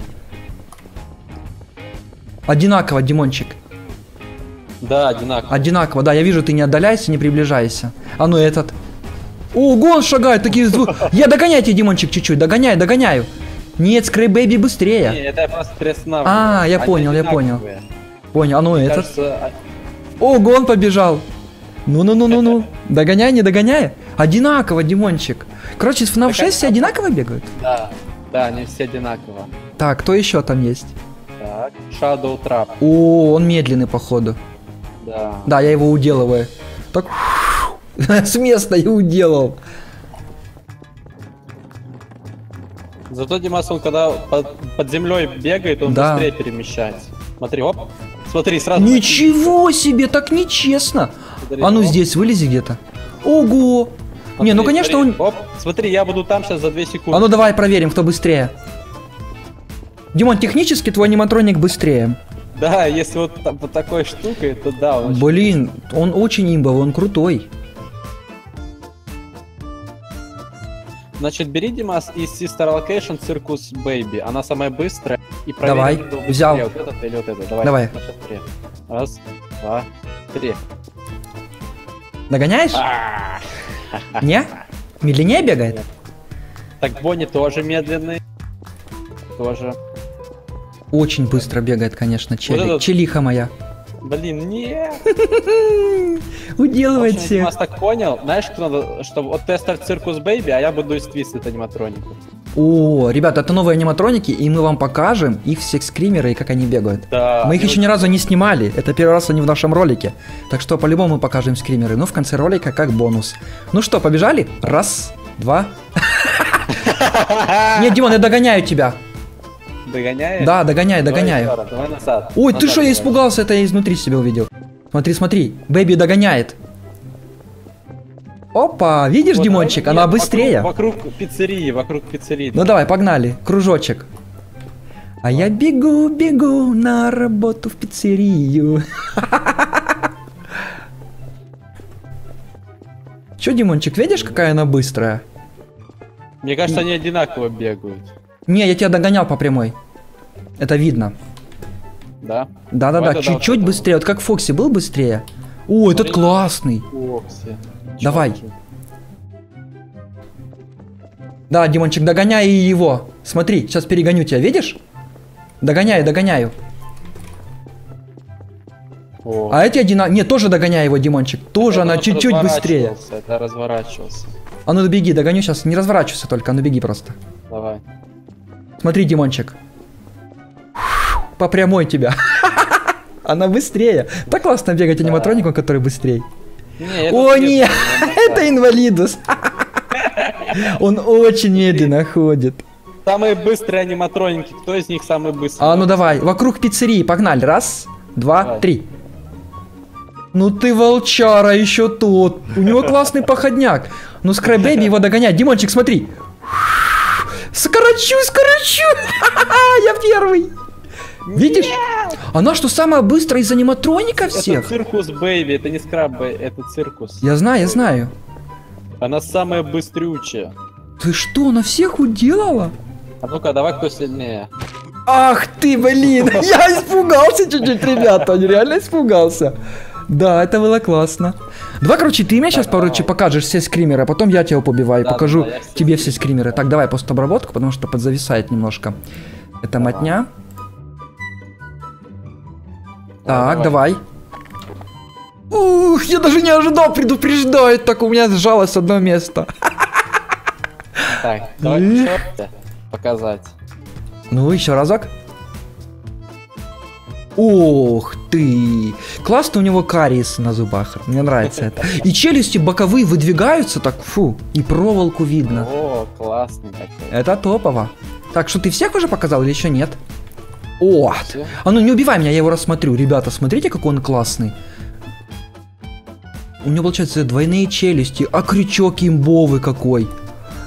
Одинаково, Димончик.
Да, одинаково.
Одинаково, да, я вижу, ты не отдаляйся, не приближайся. А ну этот. Ого, он шагает, такие звуки. Я догоняю тебя, Димончик, чуть-чуть, догоняю, догоняю. Нет, Scrap Baby
Не,
быстрее.
это я просто приостанавливаю.
А, я
Они
понял, я понял. Понял, а ну
Мне
этот.
кажется, а-
Ого, он побежал. Ну-ну-ну-ну-ну. Догоняй, не догоняй. Одинаково, Димончик. Короче, с FNAF 6 все одинаково бегают?
да, да, они все одинаково.
Так, кто еще там есть?
Так, Shadow Trap,
О, он медленный, походу.
да.
Да, я его уделываю. Так, с места я уделал.
Зато Димас, он когда под, под землей бегает, он
Да.
быстрее перемещается. Смотри, оп. Смотри, сразу.
Ничего себе, так нечестно.
Смотри,
А ну
оп.
здесь вылези где-то. Ого. Не, ну
Смотри,
конечно
смотри,
он...
Оп, смотри, я буду там сейчас за 2 секунды.
А ну давай проверим, кто быстрее. Димон, технически твой аниматроник быстрее.
Да, если вот, та- вот такой штукой, то да, он очень-
Блин, он очень имбовый, он крутой.
Значит, бери, Димас, из Sister Location Circus Baby. Она самая быстрая. И
Давай,
быстрее,
взял.
Вот этот или вот этот. Давай.
Давай.
Раз, два, три.
Догоняешь?
А,
Не? Медленнее бегает?
Так, Бонни тоже медленный. Тоже.
Очень быстро бегает, конечно, чели.
этот-
Челиха моя.
Блин, нет.
Уделывает всех.
Димас так понял. Знаешь, что надо? Что вот тестер Circus Baby, а я буду из Twisted аниматронику.
О, ребята, это новые аниматроники, и мы вам покажем их всех скримеры и как они бегают.
Да.
Мы их еще ни разу не снимали, это первый раз они в нашем ролике. Так что по-любому мы покажем скримеры, ну в конце ролика как бонус. Ну что, побежали? Раз, два. Нет, Димон, я догоняю тебя.
Догоняешь?
Да, догоняю, догоняю.
Давай назад.
Ой, ты что, я испугался, это я изнутри себя увидел. Смотри, смотри, Бэби догоняет. Опа, видишь,
Вот,
Димончик,
давай,
она
нет,
быстрее.
Вокруг, вокруг пиццерии, вокруг пиццерии.
Ну давай, погнали, кружочек. А я бегу, бегу на работу в пиццерию. Че, Димончик, видишь, какая она быстрая?
Мне кажется, они одинаково бегают.
Не, я тебя догонял по прямой. Это видно.
Да?
Да-да-да, чуть-чуть быстрее. Вот как Фокси был быстрее. О, этот классный.
Окси.
Давай. Да, Димончик, догоняй его. Смотри, сейчас перегоню тебя, видишь? Догоняю, догоняю.
О.
А эти одинаковые... Не, тоже догоняй его, Димончик. Тоже
Это
она
он
чуть-чуть быстрее.
Это разворачивался.
А ну беги, догоню сейчас. Не разворачивайся только, а ну беги просто.
Давай.
Смотри, Димончик. По прямой тебя. Она быстрее. Так классно бегать аниматроником, который быстрее.
Не,
О, нет, это инвалидус. Он очень медленно ходит.
Самые быстрые аниматроники. Кто из них самый быстрый?
А ну давай, вокруг пиццерии, погнали. Раз, два,
Давай.
три. Ну ты волчара еще тот. У него классный походняк. Ну Скрайбэби его догонять. Димончик, смотри. Скорочу, скорочу. Я первый. Видишь? Она что, самая быстрая из аниматроника
Это
всех?
Circus Baby, это не Scrap это Circus.
Я знаю, я знаю.
Она самая быстрючая.
Ты что, она всех уделала?
А ну-ка, давай кто сильнее.
Ах ты, блин, я испугался чуть-чуть, ребята, он реально испугался. Да, это было классно. Давай, короче, ты мне сейчас, короче, покажешь все скримеры, а потом я тебя побиваю,
Да,
покажу
да, да,
тебе все скримеры. Так, давай постобработку, потому что подзависает немножко. Это мотня. Так, давай. Ух, я даже не ожидал, предупреждает, так у меня сжалось одно место.
Так, давай раз показать.
Ну, еще разок. Ох ты! Классно у него кариес на зубах. Мне нравится это. И челюсти боковые выдвигаются так, фу, и проволоку видно.
О, классный такой.
Это топово. Так, что ты всех уже показал или еще нет? О!
Всё?
А ну не убивай меня, я его рассмотрю. Ребята, смотрите, какой он классный. У него, получается, двойные челюсти, а крючок имбовый какой.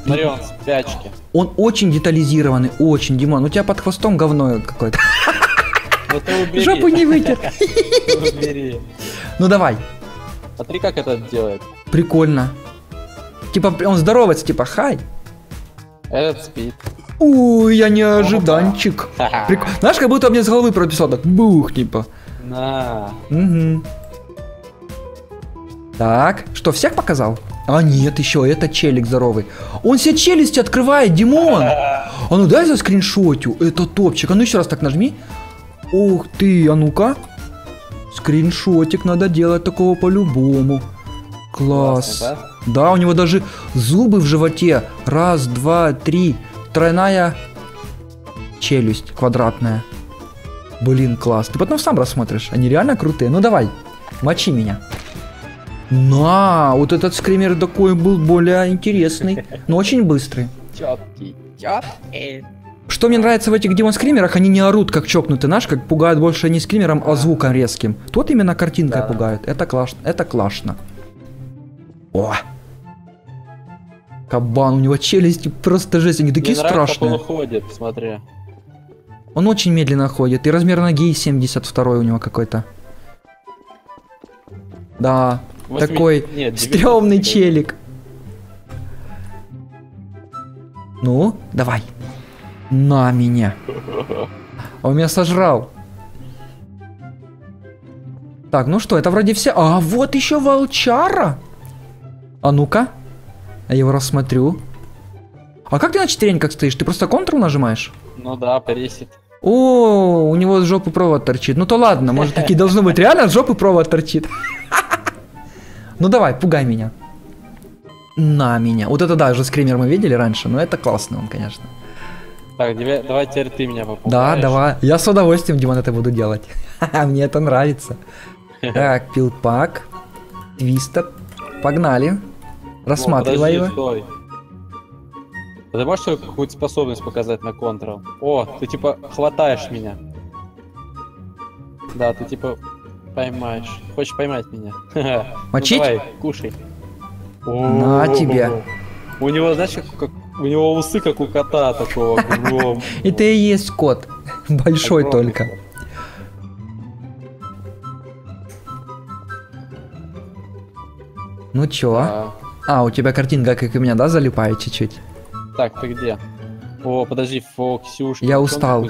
Смотри, он в спячке.
Он очень детализированный, очень, Димон. У тебя под хвостом говно какое-то.
Ну ты убери.
Жопу не вытер.
Убери.
Ну давай.
Смотри, как это делает.
Прикольно. Типа он здоровается, типа хай.
Этот спит.
Ой, я не ожиданчик.
Ха-ха.
Прик- Знаешь, как будто мне с головы прописал так бух, типа.
На.
Угу. Так, что, всех показал? А нет, еще это челик здоровый. Он все челюсти открывает, Димон. А ну дай за скриншотю. Это топчик. А ну еще раз так нажми. Ух ты, а ну-ка. Скриншотик надо делать такого по-любому. Класс.
Классно,
Да, у него даже зубы в животе. Раз, два, три. Тройная челюсть квадратная. Блин, класс. Ты потом сам рассмотришь. Они реально крутые. Ну давай, мочи меня. На, вот этот скример такой был более интересный, но очень быстрый.
Четкий. Четкий.
Что мне нравится в этих демон скримерах, они не орут как чокнутые, знаешь, как пугают больше не скримером, а звуком резким. Тут именно картинкой
Да.
пугают. Это классно, это классно. О! Кабан, у него челюсти просто жесть, они такие
Мне нравится, как он
страшные.
уходит, смотри.
Он очень медленно ходит, и размер ноги 72 у него какой-то. Да,
Восьми-
такой
Нет,
стрёмный
90.
челик. Ну, давай. На меня. А он меня сожрал. Так, ну что, это вроде все. А вот еще волчара. А ну-ка. Я его рассмотрю. А как ты на четвереньках стоишь? Ты просто Ctrl нажимаешь?
Ну да, пресит.
О, у него с жопы провод торчит. Ну то ладно, может такие должны быть. Реально с жопы провод торчит. Ну давай, пугай меня. На меня. Вот это да, уже скример мы видели раньше, но это классный он, конечно.
Так, давай теперь ты меня
Да,
попугаешь.
давай. Я с удовольствием, Димон, это буду делать. Мне это нравится. Так, пилпак. Твистер. Погнали. Рассматривай его.
стой. А Ты можешь какую-то способность показать на контрол? О, ты типа хватаешь меня. Да, ты типа поймаешь. Хочешь поймать меня? Ну
Мочить?
давай, кушай.
На тебе.
У него, знаешь, как, у него усы как у кота такого.
Это и есть кот. Большой только. Ну чё?
А,
у тебя картинка, как и у меня, да, залипает чуть-чуть?
Так, ты где? О, подожди, Фоксюшка.
Я
он
устал.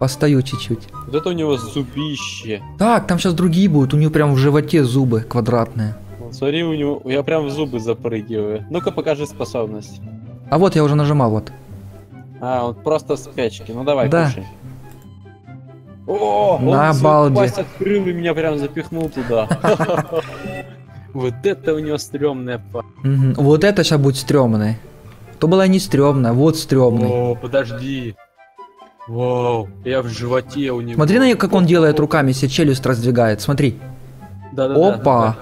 Постою чуть-чуть.
Вот это у него зубище.
Так, там сейчас другие будут. У него прям в животе зубы квадратные.
Вот Смотри, у него, я прям в зубы запрыгиваю. Ну-ка покажи способность.
А вот я уже нажимал, вот.
А, он просто с печки. Ну давай,
Да.
кушай. О, он
На
свою
балде.
пасть открыл и меня прям запихнул туда. Вот это у него стрёмная па-
Мгм. Вот это сейчас будет стрёмный. То была не стрёмная, вот стрёмный.
О, подожди. Вау, я в животе у него.
Смотри на него, как он делает руками, себе челюсть раздвигает. Смотри.
Да-да-да,
Опа.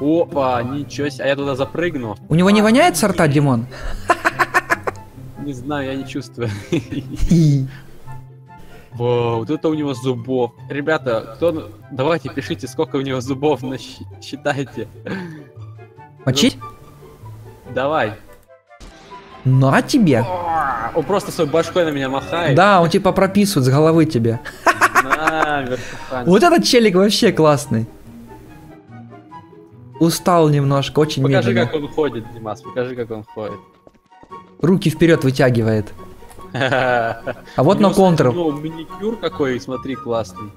да. Опа, ничего себе. А я туда запрыгну?
У него не воняет сорта, Димон?
Не знаю, я не чувствую. Вау, вот это у него зубов. Ребята, кто... давайте пишите, сколько у него зубов, насчи- считайте.
Мочить?
Давай.
На тебе.
Он просто своей башкой на меня махает.
Да, он типа прописывает с головы тебе.
На.
Вот этот челик вообще классный. Устал немножко, очень
Покажи,
медленно.
как он ходит, Димас, покажи, как он ходит.
Руки вперед вытягивает.
А
вот на контр.
Ну, маникюр какой, смотри, классный.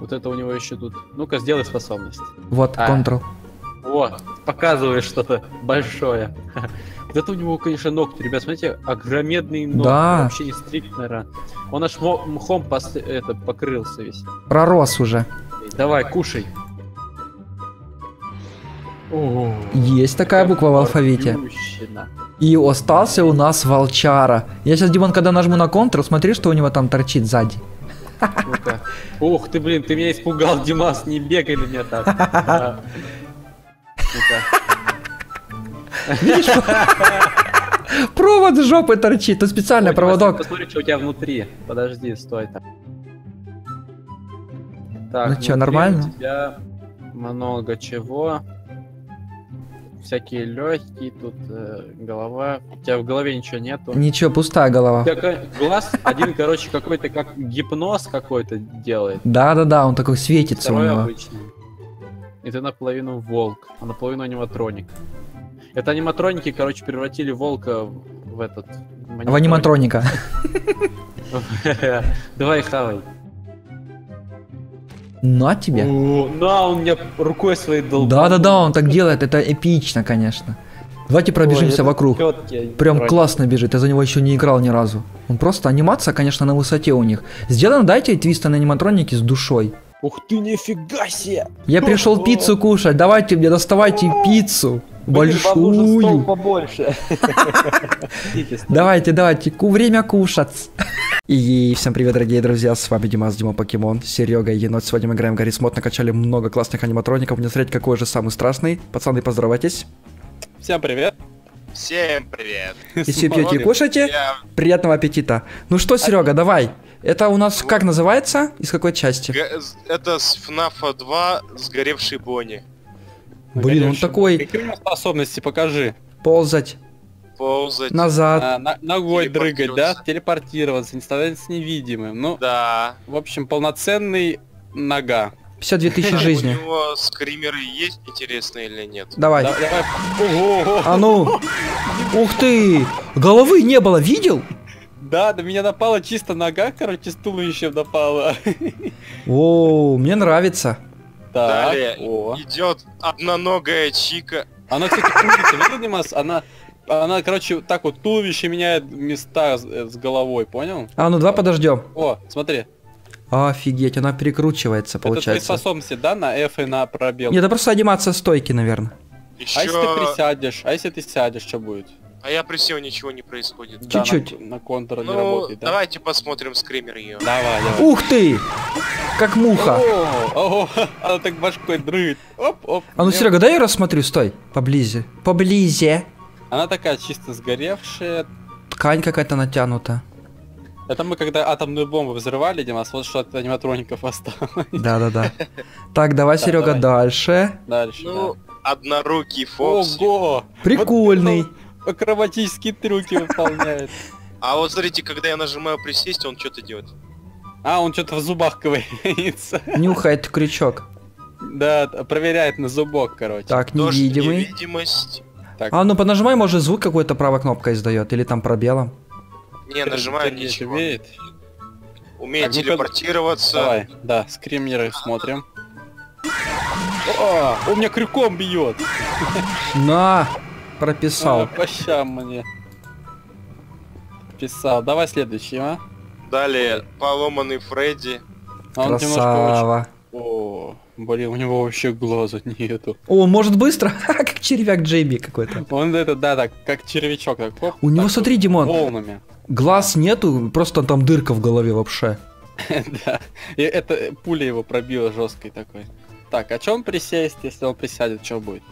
Вот это у него еще тут. Ну-ка, сделай способность.
Вот,
А.
контрол.
О, показывает что-то большое. Вот это у него, конечно, ногти, ребят, смотрите, огромедные ногти,
Да.
вообще не стриг, наверное. Он аж мхом пос- это, покрылся весь.
Пророс уже.
Давай, кушай. О,
Есть такая буква в алфавите.
вкусищина.
И остался у нас волчара. Я сейчас, Димон, когда нажму на контрол, смотри, что у него там торчит сзади.
Ну-ка. Ух ты, блин, ты меня испугал, Димас, не бегай на меня так.
Видишь? Провод жопы торчит. Тут специальный проводок.
Посмотри, что у тебя внутри. Подожди, стой там. Так,
Ну
внутри
нормально?
У тебя много чего. Всякие легкие, тут э, голова. У тебя в голове ничего нету.
Ничего, пустая
У
голова.
тебя ка- глаз один, короче, какой-то как гипноз какой-то делает.
Да-да-да, он такой светится у
Второй
него.
обычный. И ты наполовину волк, а наполовину аниматроник. Это аниматроники, короче, превратили волка в этот...
В аниматроника.
Давай хавай.
На тебе.
О, На, он меня рукой своей долбанул.
Да-да-да, он так делает, это эпично, конечно. Давайте пробежимся вокруг. Прям классно бежит, я за него еще не играл ни разу. Он просто анимация, конечно, на высоте у них. Сделано, дайте твиста на аниматронике с душой.
Ух ты, нифига себе!
Я пришел пиццу кушать, давайте мне доставайте пиццу. Большую.
побольше.
Давайте, давайте, ку время кушать. И всем привет, дорогие друзья, с вами Димас, Дима Покемон, Серега и Енот. Сегодня мы играем в Гаррис Мод, накачали много классных аниматроников. Не смотреть, какой же самый страшный. Пацаны, поздоровайтесь.
Всем привет.
Всем привет.
Если пьете и кушаете,
Я
приятного аппетита. Ну что, Серега, давай. Это у нас как называется? Из какой части?
г- это с FNAF 2 сгоревший Бонни.
Блин, он такой
Какие у него способности, покажи.
ползать
Ползать.
назад.
А, на- ногой дрыгать, да?
Телепортироваться.
Телепортироваться, не становиться невидимым. Ну,
Да.
в общем, полноценный нога.
52 тысячи жизни.
У него скримеры есть интересные или нет?
Давай.
Да-!
А ну. Ух ты. Головы не было, видел?
Да, до меня напала чисто нога, короче, с туловищем напала.
О, мне нравится.
Так,
Далее
о.
идет одноногая Чика.
Она, кстати, крутится, видел, Димас? Она, она, короче, так вот туловище меняет места с, э, с головой, понял?
А ну два подождем.
О, смотри,
Офигеть, она перекручивается,
это
получается.
способности, да, на F и на пробел?
Нет, это просто анимация стойки, наверное.
Еще
А если ты присядешь? А если ты сядешь, что будет?
А я присел, ничего не происходит.
Да,
Чуть-чуть.
На, на контур не
Ну,
работает, да?
давайте посмотрим скример ее.
Давай, давай.
Ух ты! Как муха.
О, ого, она так башкой дрыгает. Оп, оп.
А ну,
Нет.
Серега, дай я рассмотрю, стой. Поближе. Поближе.
Она такая чисто сгоревшая.
Ткань какая-то натянута.
Это мы когда атомную бомбу взрывали, Димас, вот что от аниматроников осталось.
Да-да-да. Так, давай,
Да,
Серега,
давай.
дальше.
Дальше,
Ну, однорукий
да.
Фокси.
Ого!
Прикольный.
Акробатические трюки выполняет.
А вот смотрите, когда я нажимаю присесть, он что-то делает.
А, он что-то в зубах ковыряется.
Нюхает крючок.
Да, проверяет на зубок, короче.
Так, невидимый.
невидимость.
Так,
А ну поднажимай, может звук какой-то правой кнопкой издает, или там пробелом.
Не, нажимаю
интернет
ничего.
умеет?
Умеет
Так,
телепортироваться.
Давай, да, скримеры смотрим. О, он меня крюком бьет.
На! Прописал.
А, по щам мне. Писал. Давай следующий, а?
Далее, поломанный Фредди.
А он немножко очень...
Красава.
О, блин, у него вообще глаза нету.
О, может быстро? как червяк Джейми какой-то.
Он это, да, так, как червячок. Так, хоп,
У него,
так
смотри,
вот
Димон,
Волнами.
Глаз нету, просто там дырка в голове вообще.
да. И это пуля его пробила жесткой такой. Так, а что он присесть, если он присядет, что будет?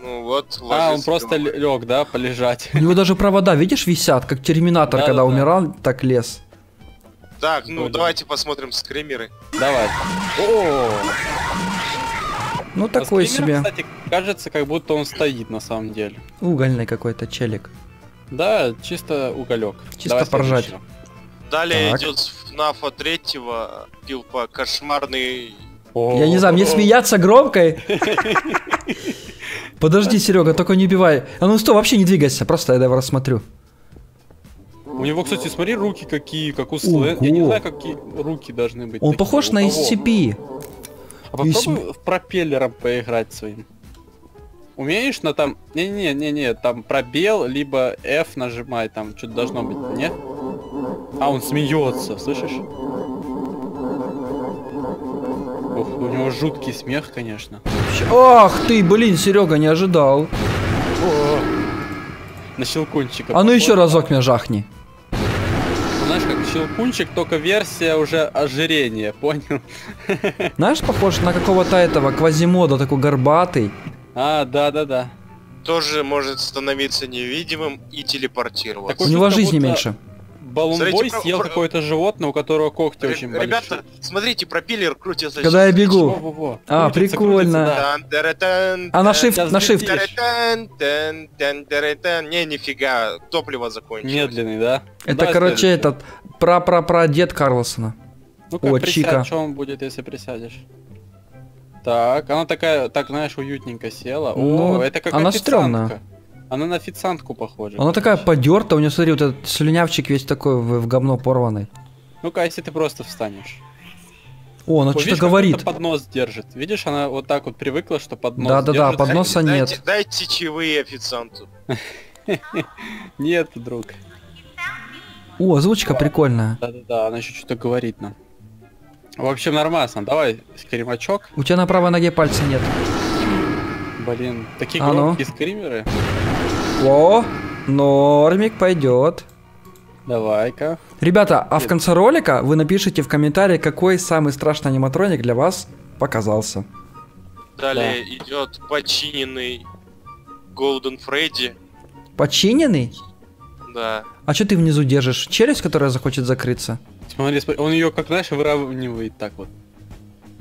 Ну вот,
а, он просто лег, да, полежать.
У него даже провода, видишь, висят, как терминатор, когда умирал, так лез.
Так, ну давайте посмотрим скримеры.
Давай. О,
Ну
а
такой
скример,
себе.
Кстати, кажется, как будто он стоит на самом деле.
Угольный какой-то челик.
Да, чисто уголек.
Чисто поржать.
Далее
Так.
идет с FNAF третьего пилпа кошмарный.
Я не знаю, мне смеяться громко. Подожди, Серега, только не убивай. А ну стой, вообще не двигайся, просто я его рассмотрю.
У него, кстати, смотри, руки какие, как у Слэ. Я не знаю, какие руки должны быть.
Он
такие.
похож на? SCP.
А попробуй в пропеллером поиграть своим. Умеешь на там... Не-не-не-не, там пробел, либо F нажимай, там что-то должно быть, не? А, он смеется, слышишь? Ух, у него жуткий смех, конечно.
Ах ты, блин, Серега, не ожидал.
На щелкунчика.
А ну еще разок меня жахни.
Знаешь, как щелкунчик, только версия уже ожирения, понял?
Знаешь, похож на какого-то этого квазимода, такой горбатый.
А, да-да-да.
Тоже может становиться невидимым и телепортироваться.
У
Такой
него жизни
будто
меньше.
Баллонбой
Смотрите,
съел
про-
какое-то животное, у которого когти
Ре-
очень большие.
Ребята, смотрите, пропеллер крутится.
Когда я бегу.
Во-во-во.
А,
Крутится,
прикольно.
крутится, да.
А на shift,
Сейчас
на shift.
таратан. Не, нифига, топливо закончилось.
Медленный, да?
Это,
Давай
короче, этот пра-пра-пра дед Карлосона.
Ну
О,
как
Чика.
присядь, что он будет, если присядешь? Так, она такая, так, знаешь, уютненько села.
Ну,
О, это как
она стрёмная.
Она на официантку похожа.
Она такая подерта, у нее, смотри, вот этот слюнявчик весь такой в, в говно порванный.
Ну-ка, если ты просто встанешь.
О, она что-то говорит.
поднос держит. Видишь, она вот так вот привыкла, что поднос
Да-да-да,
держит.
подноса
Дайте-
нет.
Дайте чаевые официанту.
Нет, друг.
О, озвучка прикольная.
Да-да-да, она еще что-то говорит нам. В общем, нормально. Давай, скримачок.
У тебя на правой ноге пальца нет.
Блин, такие
А ну.
громкие скримеры.
О, нормик пойдет.
Давай-ка.
Ребята, а в конце ролика вы напишите в комментарии, какой самый страшный аниматроник для вас показался.
Далее идет починенный Golden Фредди.
Починенный?
Да.
А что ты внизу держишь? Челюсть, которая захочет закрыться?
Смотри, смотри, он ее, как знаешь, выравнивает так вот.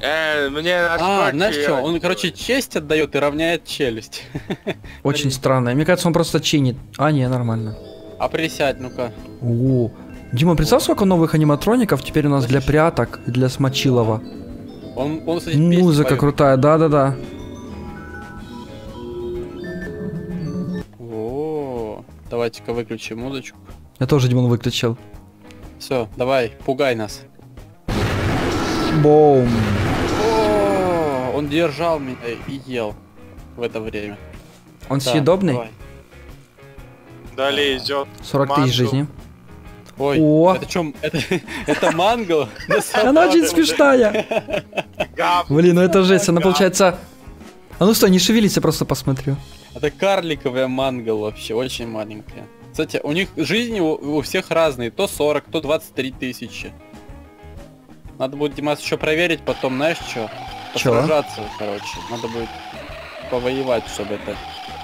Э, мне
А, знаешь что, он, короче, честь отдает и равняет челюсть.
Очень странно. Мне кажется, он просто чинит. А, не, нормально.
А присядь, ну-ка.
О, Дима, представь, сколько новых аниматроников теперь у нас для пряток и для Смочилова.
Он, он кстати,
Музыка
поет.
крутая, да-да-да.
О, давайте-ка выключим музычку.
Я тоже Димон выключил.
Все, давай, пугай нас.
Боум.
О, он держал меня и ел в это время.
Он
Да,
съедобный?
давай.
Далее идет
40
Мангл.
тысяч жизни.
Ой,
О.
это что, это, это мангл?
Она очень смешная. Блин, ну это жесть. Она получается... А ну стой, не шевелись, я просто посмотрю.
Это карликовая мангал вообще, очень маленькая. Кстати, у них жизни у, у всех разные. То 40, то 23 тысячи. Надо будет, Димас, еще проверить потом, знаешь, что?
Чё?
Посражаться, короче. Надо будет повоевать, чтобы это...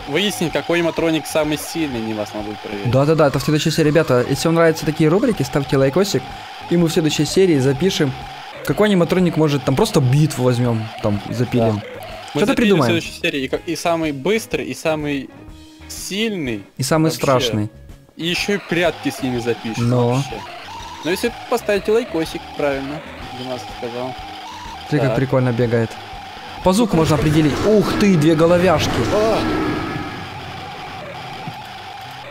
Выяснить, какой аниматроник самый сильный, не вас надо будет проверить.
Да-да-да, это в следующей серии. Ребята, если вам нравятся такие рубрики, ставьте лайкосик. И мы в следующей серии запишем, какой аниматроник может, там просто битву возьмем, там, запилим.
Мы
Что-то
запилим в
придумаем.
следующей серии и, и самый быстрый, и самый сильный,
И самый
Вообще.
страшный.
и еще и прятки с ними запишем
Но.
вообще. Но если поставите лайкосик, правильно, Димас сказал.
Смотри, как прикольно бегает. По звуку можно определить. Ух ты, две головяшки.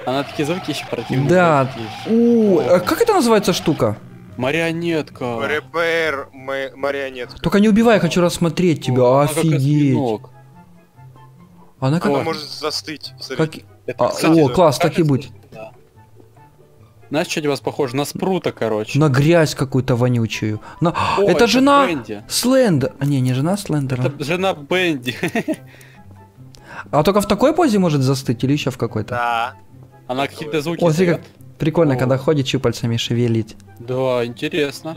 Она такие звуки еще противные.
Да. У, а как это называется штука?
Марионетка.
Ма- марионетка.
Только не убивай, я хочу рассмотреть тебя. Офигеть. Она как...
Она может застыть.
Как...
Это,
А,
кстати,
о, класс, так и
да. Знаешь, что вас похоже? На спрута, короче.
На грязь какую-то вонючую. На...
О,
это жена
Бенди.
Слендер. А, не, не жена Слендера.
Это жена Бенди.
А только в такой позе может застыть или еще в какой-то?
Да.
Она какие-то звуки
О, смотри, как прикольно,
О.
когда ходит щупальцами шевелить.
Да, интересно.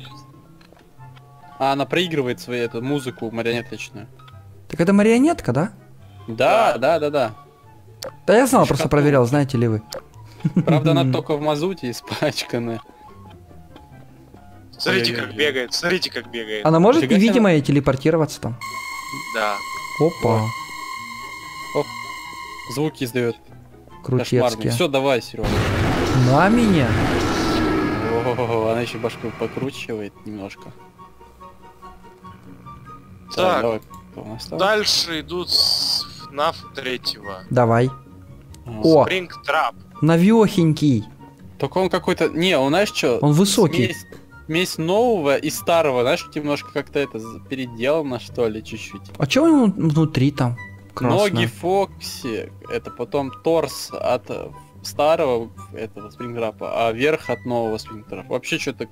А она проигрывает свою эту музыку марионеточную.
Так это марионетка, да?
Да, да, да, да.
Да я знал, просто проверял, знаете ли вы.
Правда, она только в мазуте испачкана.
Смотрите, как бегает. Смотрите, как бегает.
Она может
себе.
невидимая телепортироваться там?
Да.
Опа,
Звуки издает.
крутецкие.
Все, давай, Серега.
На меня?
О, она еще башку покручивает немножко.
Так,
давай. Кто у нас там?
дальше идут с FNAF третьего.
Давай. О,
Spring Trap.
навехенький.
Только он какой-то... Не, он знаешь что?
Он высокий.
Смесь, смесь нового и старого, знаешь, немножко как-то это за- переделано, что ли, чуть-чуть.
А у него внутри там? Красное.
Ноги Фокси, это потом торс от старого этого спринграпа, а верх от нового спринграпа. Вообще что-то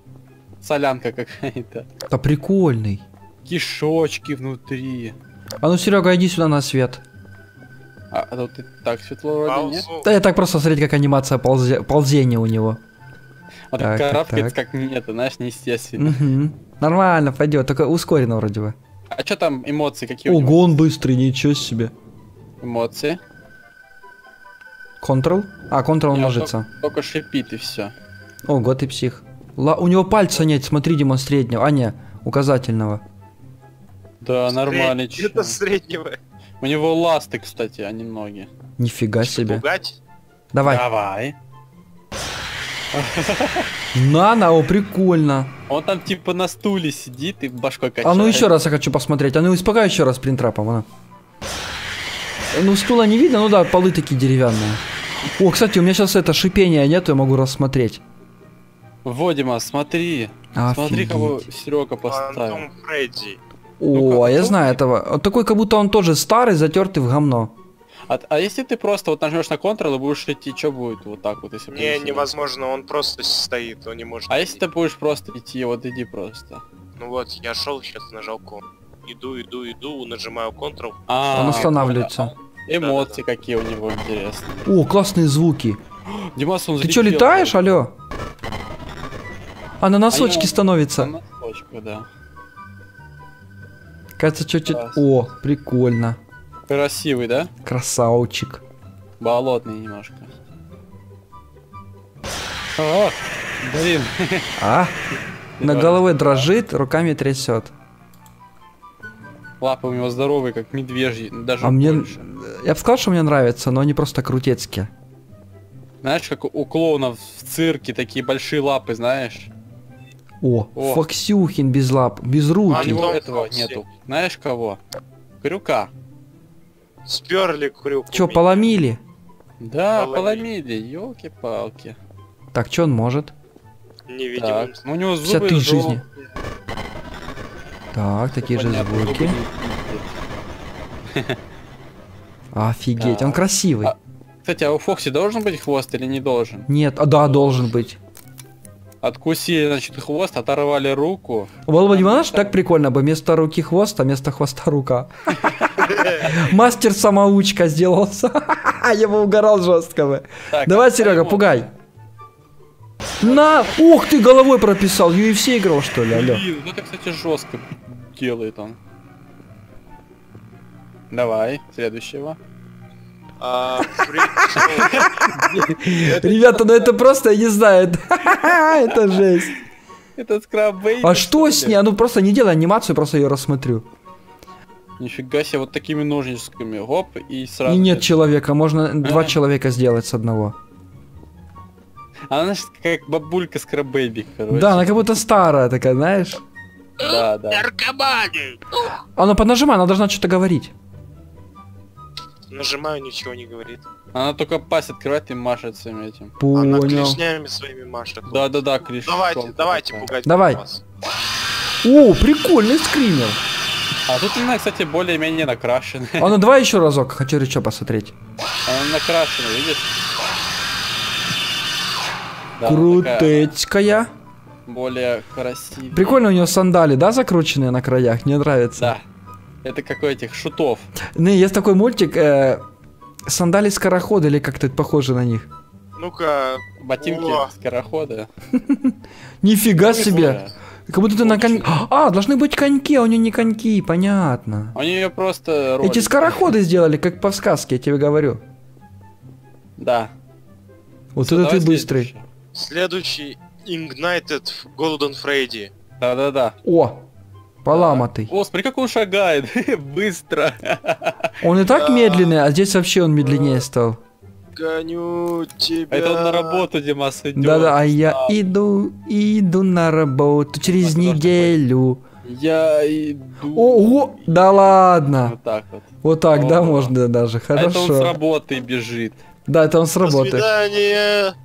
солянка какая-то.
Да прикольный.
Кишочки внутри.
А ну, Серега, иди сюда на свет.
А, а тут и так светло вроде, нет?
Да я так просто смотреть, как анимация ползе- ползения у него.
А
Так,
так карабкается
так.
как не это, знаешь, неестественно.
Мгм. Нормально, пойдет, только ускоренно вроде бы.
А что там эмоции какие у него?
Ого, он быстрый, ничего себе.
Эмоции.
Control? А, Control
Не,
множится.
Только, только шипит и все.
Ого, ты псих. Ла- у него пальца нет, смотри, Димон, среднего. А, не, указательного.
Да, нормально.
Это среднего.
У него ласты, кстати, а не ноги.
Нифига себе.
Пугать?
Давай.
Давай.
На, на, о, прикольно.
Он там типа на стуле сидит и башкой качает.
А ну еще раз я хочу посмотреть. А ну испугай еще раз принтрапом, а. Ну стула не видно, ну да, полы такие деревянные. О, кстати, у меня сейчас это шипение нет, я могу рассмотреть.
Водима, смотри. Смотри, кого Серега поставил.
Фантом Фредди.
О,
Ну-ка,
а я
ну.
знаю этого. Такой, как будто он тоже старый, затертый в говно.
А, а если ты просто вот нажмешь на Ctrl и будешь идти, что будет вот так вот, если
Не, невозможно, он просто стоит, он не может.
А если
идти.
ты будешь просто идти, вот иди просто.
Ну вот, я шел, сейчас нажал кон. Иду, иду, иду, нажимаю Ctrl.
А,
Он останавливается.
Эмоции какие у него интересные.
О, классные звуки.
Димас, он
Ты что, летаешь, алло? А на носочки
я-
становится.
На носочку, да.
Кажется, чуть-чуть... О, прикольно.
Красивый, да?
Красавчик.
Болотный немножко. О, блин.
А? На
Да.
головой дрожит, руками трясет.
Лапы у него здоровые, как медвежьи, даже
А мне... Я бы сказал, что мне нравится, но они просто крутецкие.
Знаешь, как у клоунов в цирке такие большие лапы, знаешь?
О,
О.
Фоксюхин без лап, без
А у
руки.
него этого
Фокси.
нету. Знаешь кого? Крюка.
Сперли крюк.
Че, поломили?
Да,
Поломили.
поломили, елки-палки.
Так, что он может?
Невидимым.
Так, ну у него
50
зубы
тысяч
жёлтые.
жизни. Так, такие же звуки. Офигеть, он красивый.
А- Кстати, а у Фокси должен быть хвост или не должен?
Нет, а да, должен быть.
Откусили, значит, хвост, оторвали руку.
Было бы, знаешь, так прикольно бы, вместо руки хвост, а вместо хвоста рука. Мастер-самоучка сделался. Я бы угорал жестко бы. Давай, Серега, пугай. На! Ух ты, головой прописал. UFC играл, что ли, алло.
Блин, ну это, кстати, жестко делает он. Давай, следующего.
А,
Ребята, ну это просто, я не знаю, это, это жесть.
Это скраб
А что с ней? Ну просто не делай анимацию, просто ее рассмотрю.
Нифига себе, вот такими ножничками, гоп, и сразу...
И нет человека, можно два человека сделать с одного.
Она, значит, как бабулька скрабэйби, короче.
Да, она как будто старая такая, знаешь.
Да, да.
Наркоманы!
А ну поднажимай, она должна что-то говорить.
Нажимаю, ничего не говорит.
Она только пасть открывает и машет своим этим.
Она
Понял.
клешнями своими машет.
Да-да-да, клешком.
Давайте, давайте
такая.
пугать
Давай.
вас.
О, прикольный скример.
А тут она, кстати, более-менее накрашена.
А ну давай еще разок, хочу еще посмотреть.
Она накрашена, видишь? Да, она такая
Крутецкая.
Более красивая.
Прикольно у нее сандали, да, закрученные на краях? Мне нравится.
Да. Это как у этих шутов.
Ну, есть такой мультик, э, сандали скорохода, или как-то похоже на них.
Ну-ка,
Ботинки
О.
скорохода.
Нифига себе. Как будто ты на коньке. А, должны быть коньки, а у нее не коньки, понятно.
У нее просто.
Эти скороходы сделали, как по сказке, я тебе говорю.
Да.
Вот это ты быстрый.
следующий
следующий.
Ignited Golden Freddy.
Да-да-да.
О, поломатый.
О, смотри, как он шагает. Быстро.
Он и так
Да.
медленный, а здесь вообще он медленнее стал.
Гоню тебя.
Это он на работу, Димас, идет.
Да-да, а я иду, иду на работу через неделю.
Я иду.
Ого, да ладно.
Вот так вот.
Вот так, да,
О.
можно даже,
А это он с
хорошо.
работы бежит.
Да, это он с
До
работы.
свидания.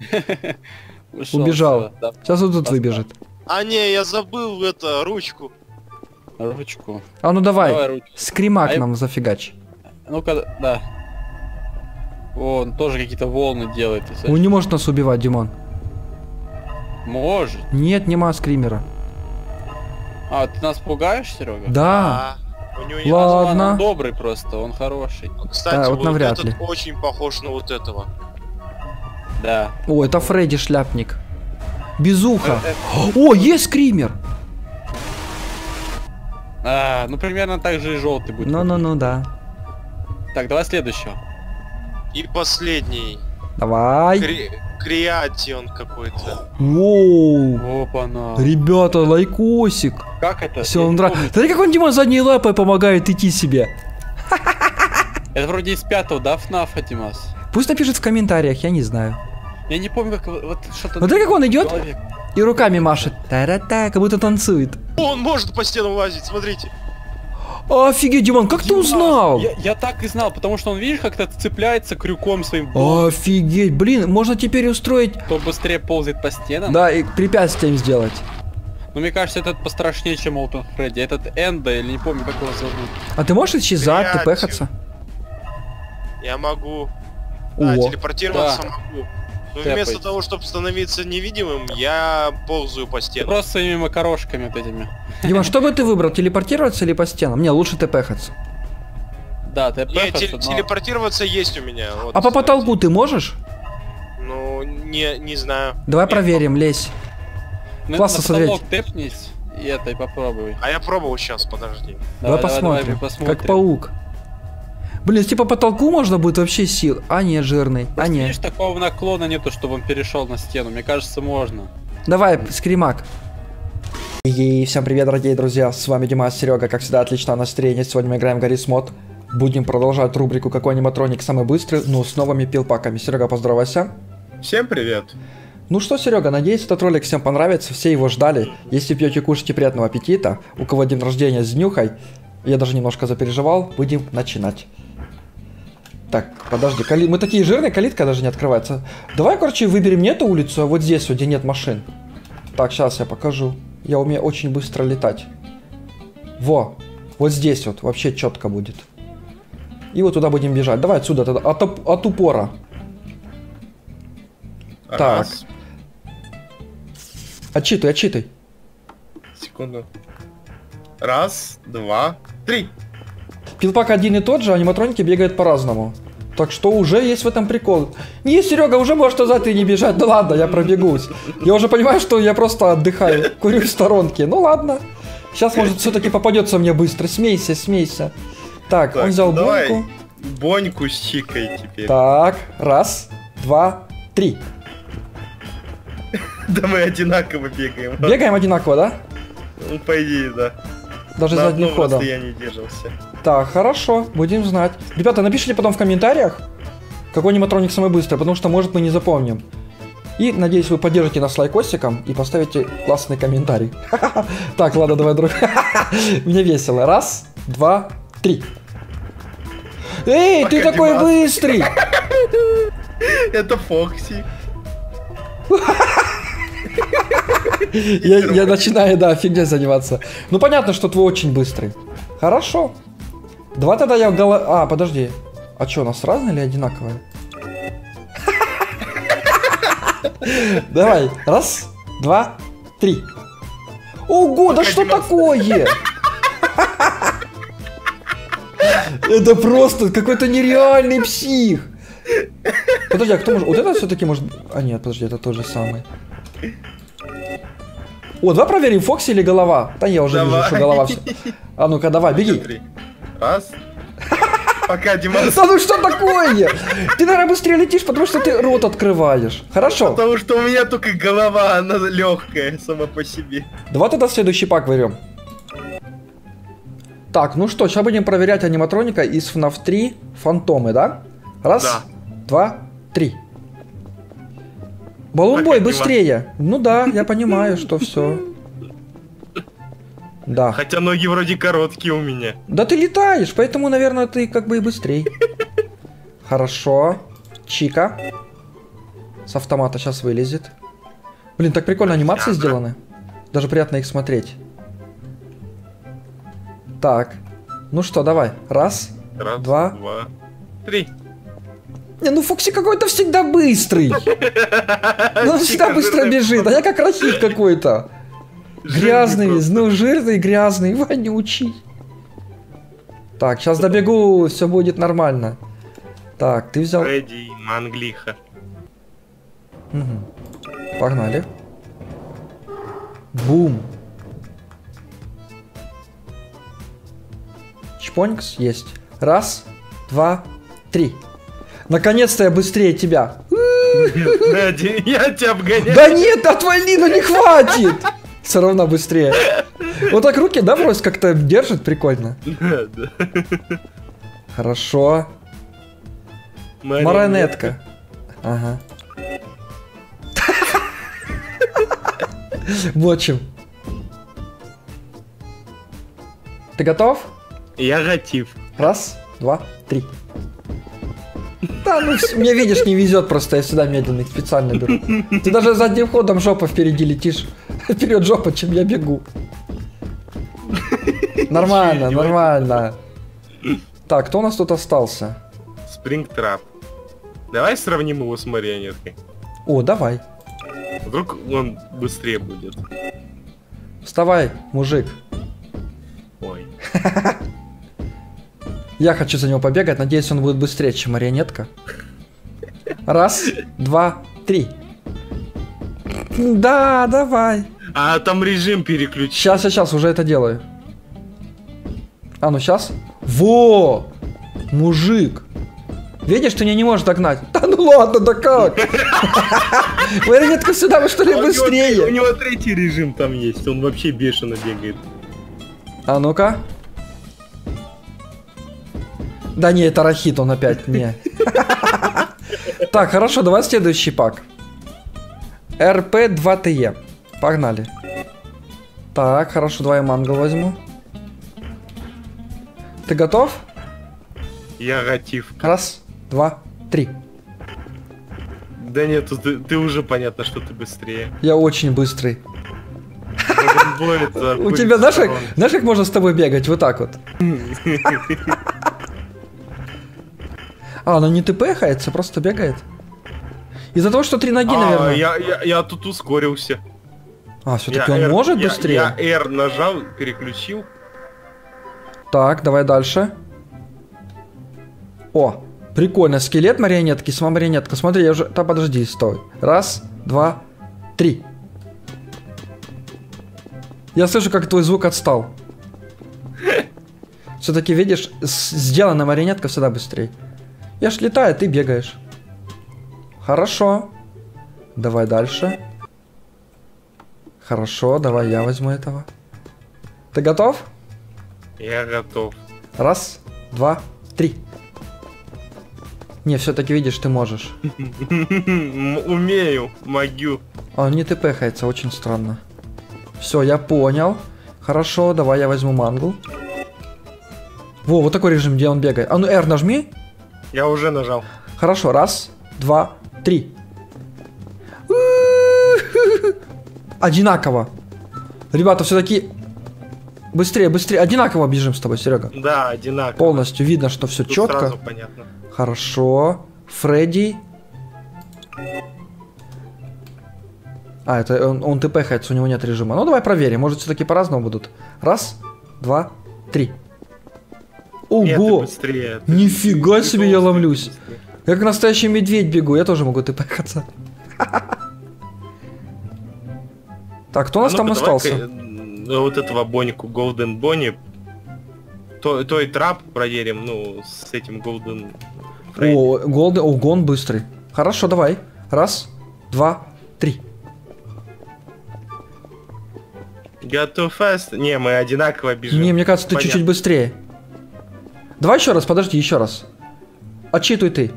Ушел
Убежал.
да.
Сейчас вот тут выбежит.
А не, я забыл это, ручку.
Ручку.
А ну давай,
Давай ручку.
скримак
А я-
нам зафигач.
Ну-ка, да. О, он тоже какие-то волны делает.
Он
знаешь.
не может нас убивать, Димон.
Может.
Нет, нема скримера.
А, ты нас пугаешь, Серега?
Да.
А, у него не
Ладно.
Он добрый просто, он хороший.
Кстати,
Да, вот
вот,
навряд
этот
ли.
очень похож на вот этого.
Да.
О, это Фредди шляпник. Без уха.
Э,
О, есть скример.
А, ну примерно так же и желтый будет.
Ну-ну-ну, да.
Так, давай следующего.
И последний.
Давай.
Кре- Креатион какой-то.
Воу.
Опа-на.
Ребята, лайкосик.
Как это?
Все, он нравится. Смотри, как он Димон задней лапой помогает идти себе.
Это вроде из пятого, да, ФНАФа, Димас?
Пусть напишет в комментариях, я не знаю.
Я не помню, как вот вот что-то...
Смотри, как он идет
Человек.
и руками машет. Та-ра-та, как будто танцует.
О, он может по стенам лазить, смотрите.
Офигеть, Димон, как ты
Димас,
узнал?
Я, я так и знал, потому что он, видишь, как-то цепляется крюком своим,
Офигеть, блин, можно теперь устроить,
то быстрее ползает по стенам.
да, и препятствием сделать.
Но мне кажется, этот пострашнее, чем Молтон Фредди. Этот Энда, или не помню, как его зовут.
А ты можешь исчезать, ты пехаться?
Я могу. Да,
О,
телепортироваться
Да.
могу.
Тэпать.
вместо того, чтобы становиться невидимым, я ползаю по
Ты
стенам.
просто своими макарошками вот этими.
Дима, что бы ты выбрал, телепортироваться или по стенам? Мне лучше ты пехаться.
Да, ты
Не,
пехаться,
тел-
но-
телепортироваться есть у меня. вот,
А по потолку ты можешь?
Ну, не, не знаю.
Давай
Нет,
проверим, лезь.
На-
классно смотреть.
тэпнись и это, и попробуй.
А я пробовал сейчас, подожди.
Давай, посмотрим,
посмотрим.
как паук. Блин, типа по потолку можно будет вообще сил. А не, жирный. А не.
Видишь, такого наклона нету, чтобы он перешел на стену. Мне кажется, можно.
Давай, скримак. И всем привет, дорогие друзья, с вами Дима Серега, как всегда, отличное настроение, сегодня мы играем в Гаррис Мод. Будем продолжать рубрику «Какой аниматроник самый быстрый?», но с новыми пилпаками. Серега, поздоровайся.
Всем привет.
Ну что, Серега, надеюсь, этот ролик всем понравится, все его ждали. Если пьете, кушайте, приятного аппетита. У кого день рождения, с днюхой. Я даже немножко запереживал, будем начинать. Так, подожди, кали... мы такие жирные, калитка даже не открывается. Давай, короче, выберем не эту улицу, а вот здесь, где нет машин. Так, сейчас я покажу. Я умею очень быстро летать. Во, вот здесь вот, вообще четко будет. И вот туда будем бежать. Давай отсюда, тогда, от, от упора. Так.
Раз.
Отчитай, отчитай.
Секунду. Раз, два, три.
Пилпак один и тот же, аниматроники бегают по-разному. Так что уже есть в этом прикол. Не, Серега, уже можешь назад и не бежать. Ну ладно, я пробегусь. Я уже понимаю, что я просто отдыхаю, курю в сторонке. Ну ладно. Сейчас, может, все-таки попадется мне быстро. Смейся, смейся. Так,
Так,
он взял
давай.
боньку.
Боньку с чикой теперь.
Так, раз, два, три.
Да мы одинаково бегаем.
Бегаем одинаково, да?
Ну, по идее, да.
Даже
На
задним ходом.
расстоянии держимся.
Так, хорошо, будем знать. Ребята, напишите потом в комментариях, какой аниматроник самый быстрый, потому что, может, мы не запомним. И, надеюсь, вы поддержите нас лайкосиком и поставите классный комментарий. Так, ладно, давай, друг. Мне весело. Раз, два, три. Эй, ты такой быстрый!
Это Фокси.
Я, начинаю, да, фигней заниматься. Ну, понятно, что твой очень быстрый. Хорошо. Давай тогда я голо... А, подожди. А что, у нас разные или одинаковые? Давай. Раз, два, три. Ого, да что такое? Это просто какой-то нереальный псих. Подожди, а кто может... Вот это все-таки может... А нет, подожди, это тот же самый. О, давай проверим, Фокси или голова. Да я уже вижу,
Давай.
что голова все. А ну-ка, давай, беги.
Раз. Пока, Димас.
Да ну что такое? Ты, наверное, быстрее летишь, потому что ты рот открываешь. Хорошо.
Потому что у меня только голова, она легкая сама по себе.
Давай тогда следующий пак берем. Так, ну что, сейчас будем проверять аниматроника из FNAF 3 Фантомы, да? Раз,
Да.
два, три. Баллонбой,
Так,
быстрее. Ну да, я понимаю, что все. Да.
Хотя ноги вроде короткие у меня.
Да ты летаешь, поэтому, наверное, ты как бы и быстрей. Хорошо. Чика. С автомата сейчас вылезет. Блин, так прикольно анимации сделаны. Даже приятно их смотреть. Так. Ну что, давай. Раз.
Раз,
Два.
два, три.
Не, ну Фокси какой-то всегда быстрый. Ну, он всегда быстро бежит, а я как рахит какой-то.
Жирный
Грязный,
просто.
ну жирный, грязный, вонючий. Так, сейчас добегу, все будет нормально. Так, ты взял...
Фредди Манглиха.
Мгм. Погнали. Бум. Чпонькс есть. Раз, два, три. Наконец-то я быстрее тебя.
Ди- Я тебя обгоняю.
Да нет, отвали, ну не хватит. Все равно быстрее. Вот так руки, да, вроде как-то держит прикольно.
Да, да.
Хорошо. Марионетка. Ага. Вот чем. Ты готов?
Я готив.
Раз, два, три. Да, ну мне видишь, не везет просто, я сюда медленных специально беру. Ты даже задним ходом жопа впереди летишь. Вперед жопа, чем я бегу. Нормально, нормально. Так, кто у нас тут остался?
Спрингтрап. Давай сравним его с марионеткой.
О, давай.
Вдруг он быстрее будет.
Вставай, мужик.
Ой.
Я хочу за него побегать, надеюсь, он будет быстрее, чем марионетка. Раз, два, три. Да, давай.
А там режим переключить.
Сейчас, сейчас, уже это делаю. А, ну сейчас. Во! Мужик. Видишь, ты меня не можешь догнать. Да ну ладно, да как? Марионетка сюда, вы что ли
У него- У
быстрее?
него третий режим там есть, он вообще бешено бегает.
А ну-ка. Да не, это Рахит, он опять не. Так, хорошо, давай следующий пак. РП-2ТЕ. Погнали. Так, хорошо, давай мангал возьму. Ты готов?
Я готив.
Раз, два, три.
Да нет, ты, ты уже понятно, что ты быстрее.
Я очень быстрый. У тебя, знаешь, как, знаешь, как можно с тобой бегать? Вот так вот. А, она не тпхается, просто бегает. Из-за того, что три ноги,
А,
наверное.
я, я, я тут ускорился.
А, все-таки он
R-
может
я-
быстрее?
Я R нажал, переключил.
Так, давай дальше. О, Прикольно. Скелет марионетки, сама марионетка. Смотри, я уже... Да подожди, стой. Раз, два, три. Я слышу, как твой звук отстал. Все-таки, видишь, сделана марионетка всегда быстрее. Я ж летаю, ты бегаешь. Хорошо. Давай дальше. Хорошо, давай я возьму этого. Ты готов?
Я готов.
Раз, два, три. Не, все-таки видишь, ты можешь.
Умею, могу.
Он не тпхается, очень странно. Все, я понял. Хорошо, давай я возьму мангл. Во, вот такой режим, где он бегает. А ну R нажми.
Я уже нажал.
Хорошо, раз, два, три. Одинаково. Ребята, все-таки быстрее, быстрее. Одинаково бежим с тобой, Серега.
Да, одинаково.
Полностью видно, что все
Тут
четко.
сразу понятно.
Хорошо. Фредди. А, это он, он тпхается, у него нет режима. Ну, давай проверим. Может, все-таки по-разному будут. Раз, два, три.
Нет, ты
Ого!
быстрее. ты-
Нифига
ты
себе, я ломлюсь.
быстрее.
Как настоящий медведь бегу, я тоже могу тпхаться. Так, кто у нас
А
там остался?
давай-ка, м, Вот этого Боннику, Голден Бонни. То, той трап проверим, ну, с этим Голден...
О, голды, о, гон быстрый. Хорошо, давай. Раз, два, три.
Got too fast? Не, мы одинаково бежим.
Не, мне кажется, ты чуть-чуть быстрее. Давай еще раз, подожди, еще раз. Отчитуй ты.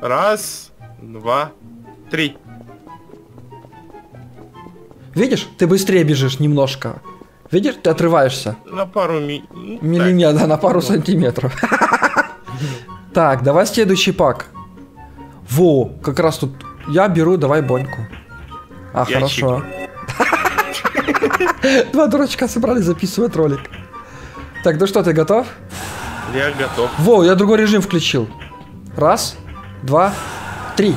Раз, два, три.
Видишь, ты быстрее бежишь немножко. Видишь, ты отрываешься.
На пару ми... ну, так.
Миллиметр, да, на пару сантиметров. Так, давай следующий пак. Во, как раз тут я беру, давай боньку. А,
Я
хорошо. Два дурачка собрались записывать ролик. Так, ну что, ты готов?
Я готов.
Во, я другой режим включил. Раз, два, три.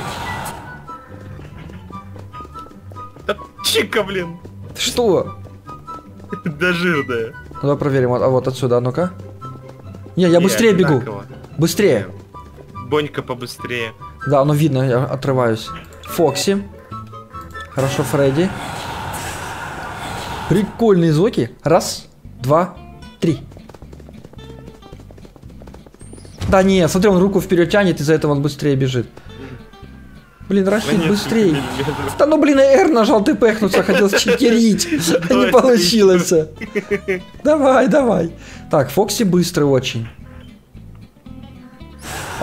Да, чика, блин.
Что?
Да жирная.
Ну, Давай проверим. А вот отсюда, а ну-ка. Не, я
Не,
быстрее бегу.
одинаково.
Быстрее.
Бонька побыстрее.
Да, оно видно, я отрываюсь. Фокси. Хорошо, Фредди. Прикольные звуки. Раз, два, три. Да не, смотри, он руку вперед тянет, из-за этого он быстрее бежит. Блин, Рашид, быстрее. Да ну блин, R нажал, ты пехнуться, хотел читерить. А не получилось. Давай, давай. Так, Фокси быстрый очень.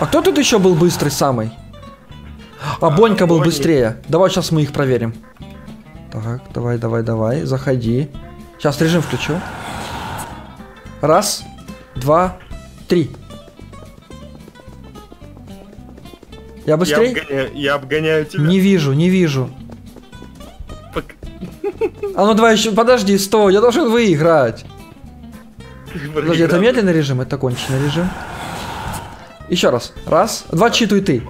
А кто тут еще был быстрый самый? А, Бонька был
Бонни.
быстрее. Давай сейчас мы их проверим. Так, давай, давай, давай, заходи. Сейчас режим включу. Раз, два, три. Я
Я
быстрее?
обгоняю, я обгоняю тебя.
Не вижу, не вижу.
Пок-
А ну давай еще, подожди, стой, я должен выиграть. Подожди, это медленный режим, это конченый режим. Еще раз. Раз, два, читуй ты.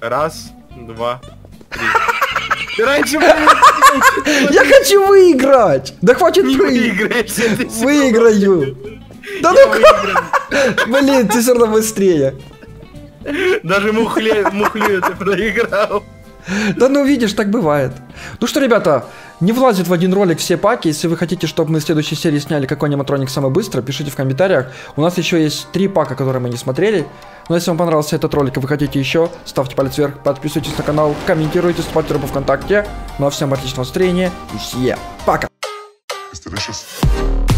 Раз, два, три. Ты раньше
Я хочу выиграть! Да хватит
всё
Выиграю! Да
Я
ну блин, ты все равно быстрее.
Даже мухле, мухлю ты проиграл.
Да ну видишь, так бывает. Ну что, ребята, не влазит в один ролик все паки. Если вы хотите, чтобы мы в следующей серии сняли какой аниматроник самый быстро, пишите в комментариях. У нас еще есть три пака, которые мы не смотрели. Но если вам понравился этот ролик и вы хотите еще, ставьте палец вверх, подписывайтесь на канал, комментируйте, в группу ВКонтакте. Ну а всем отличного настроения и всем пока!
Delicious.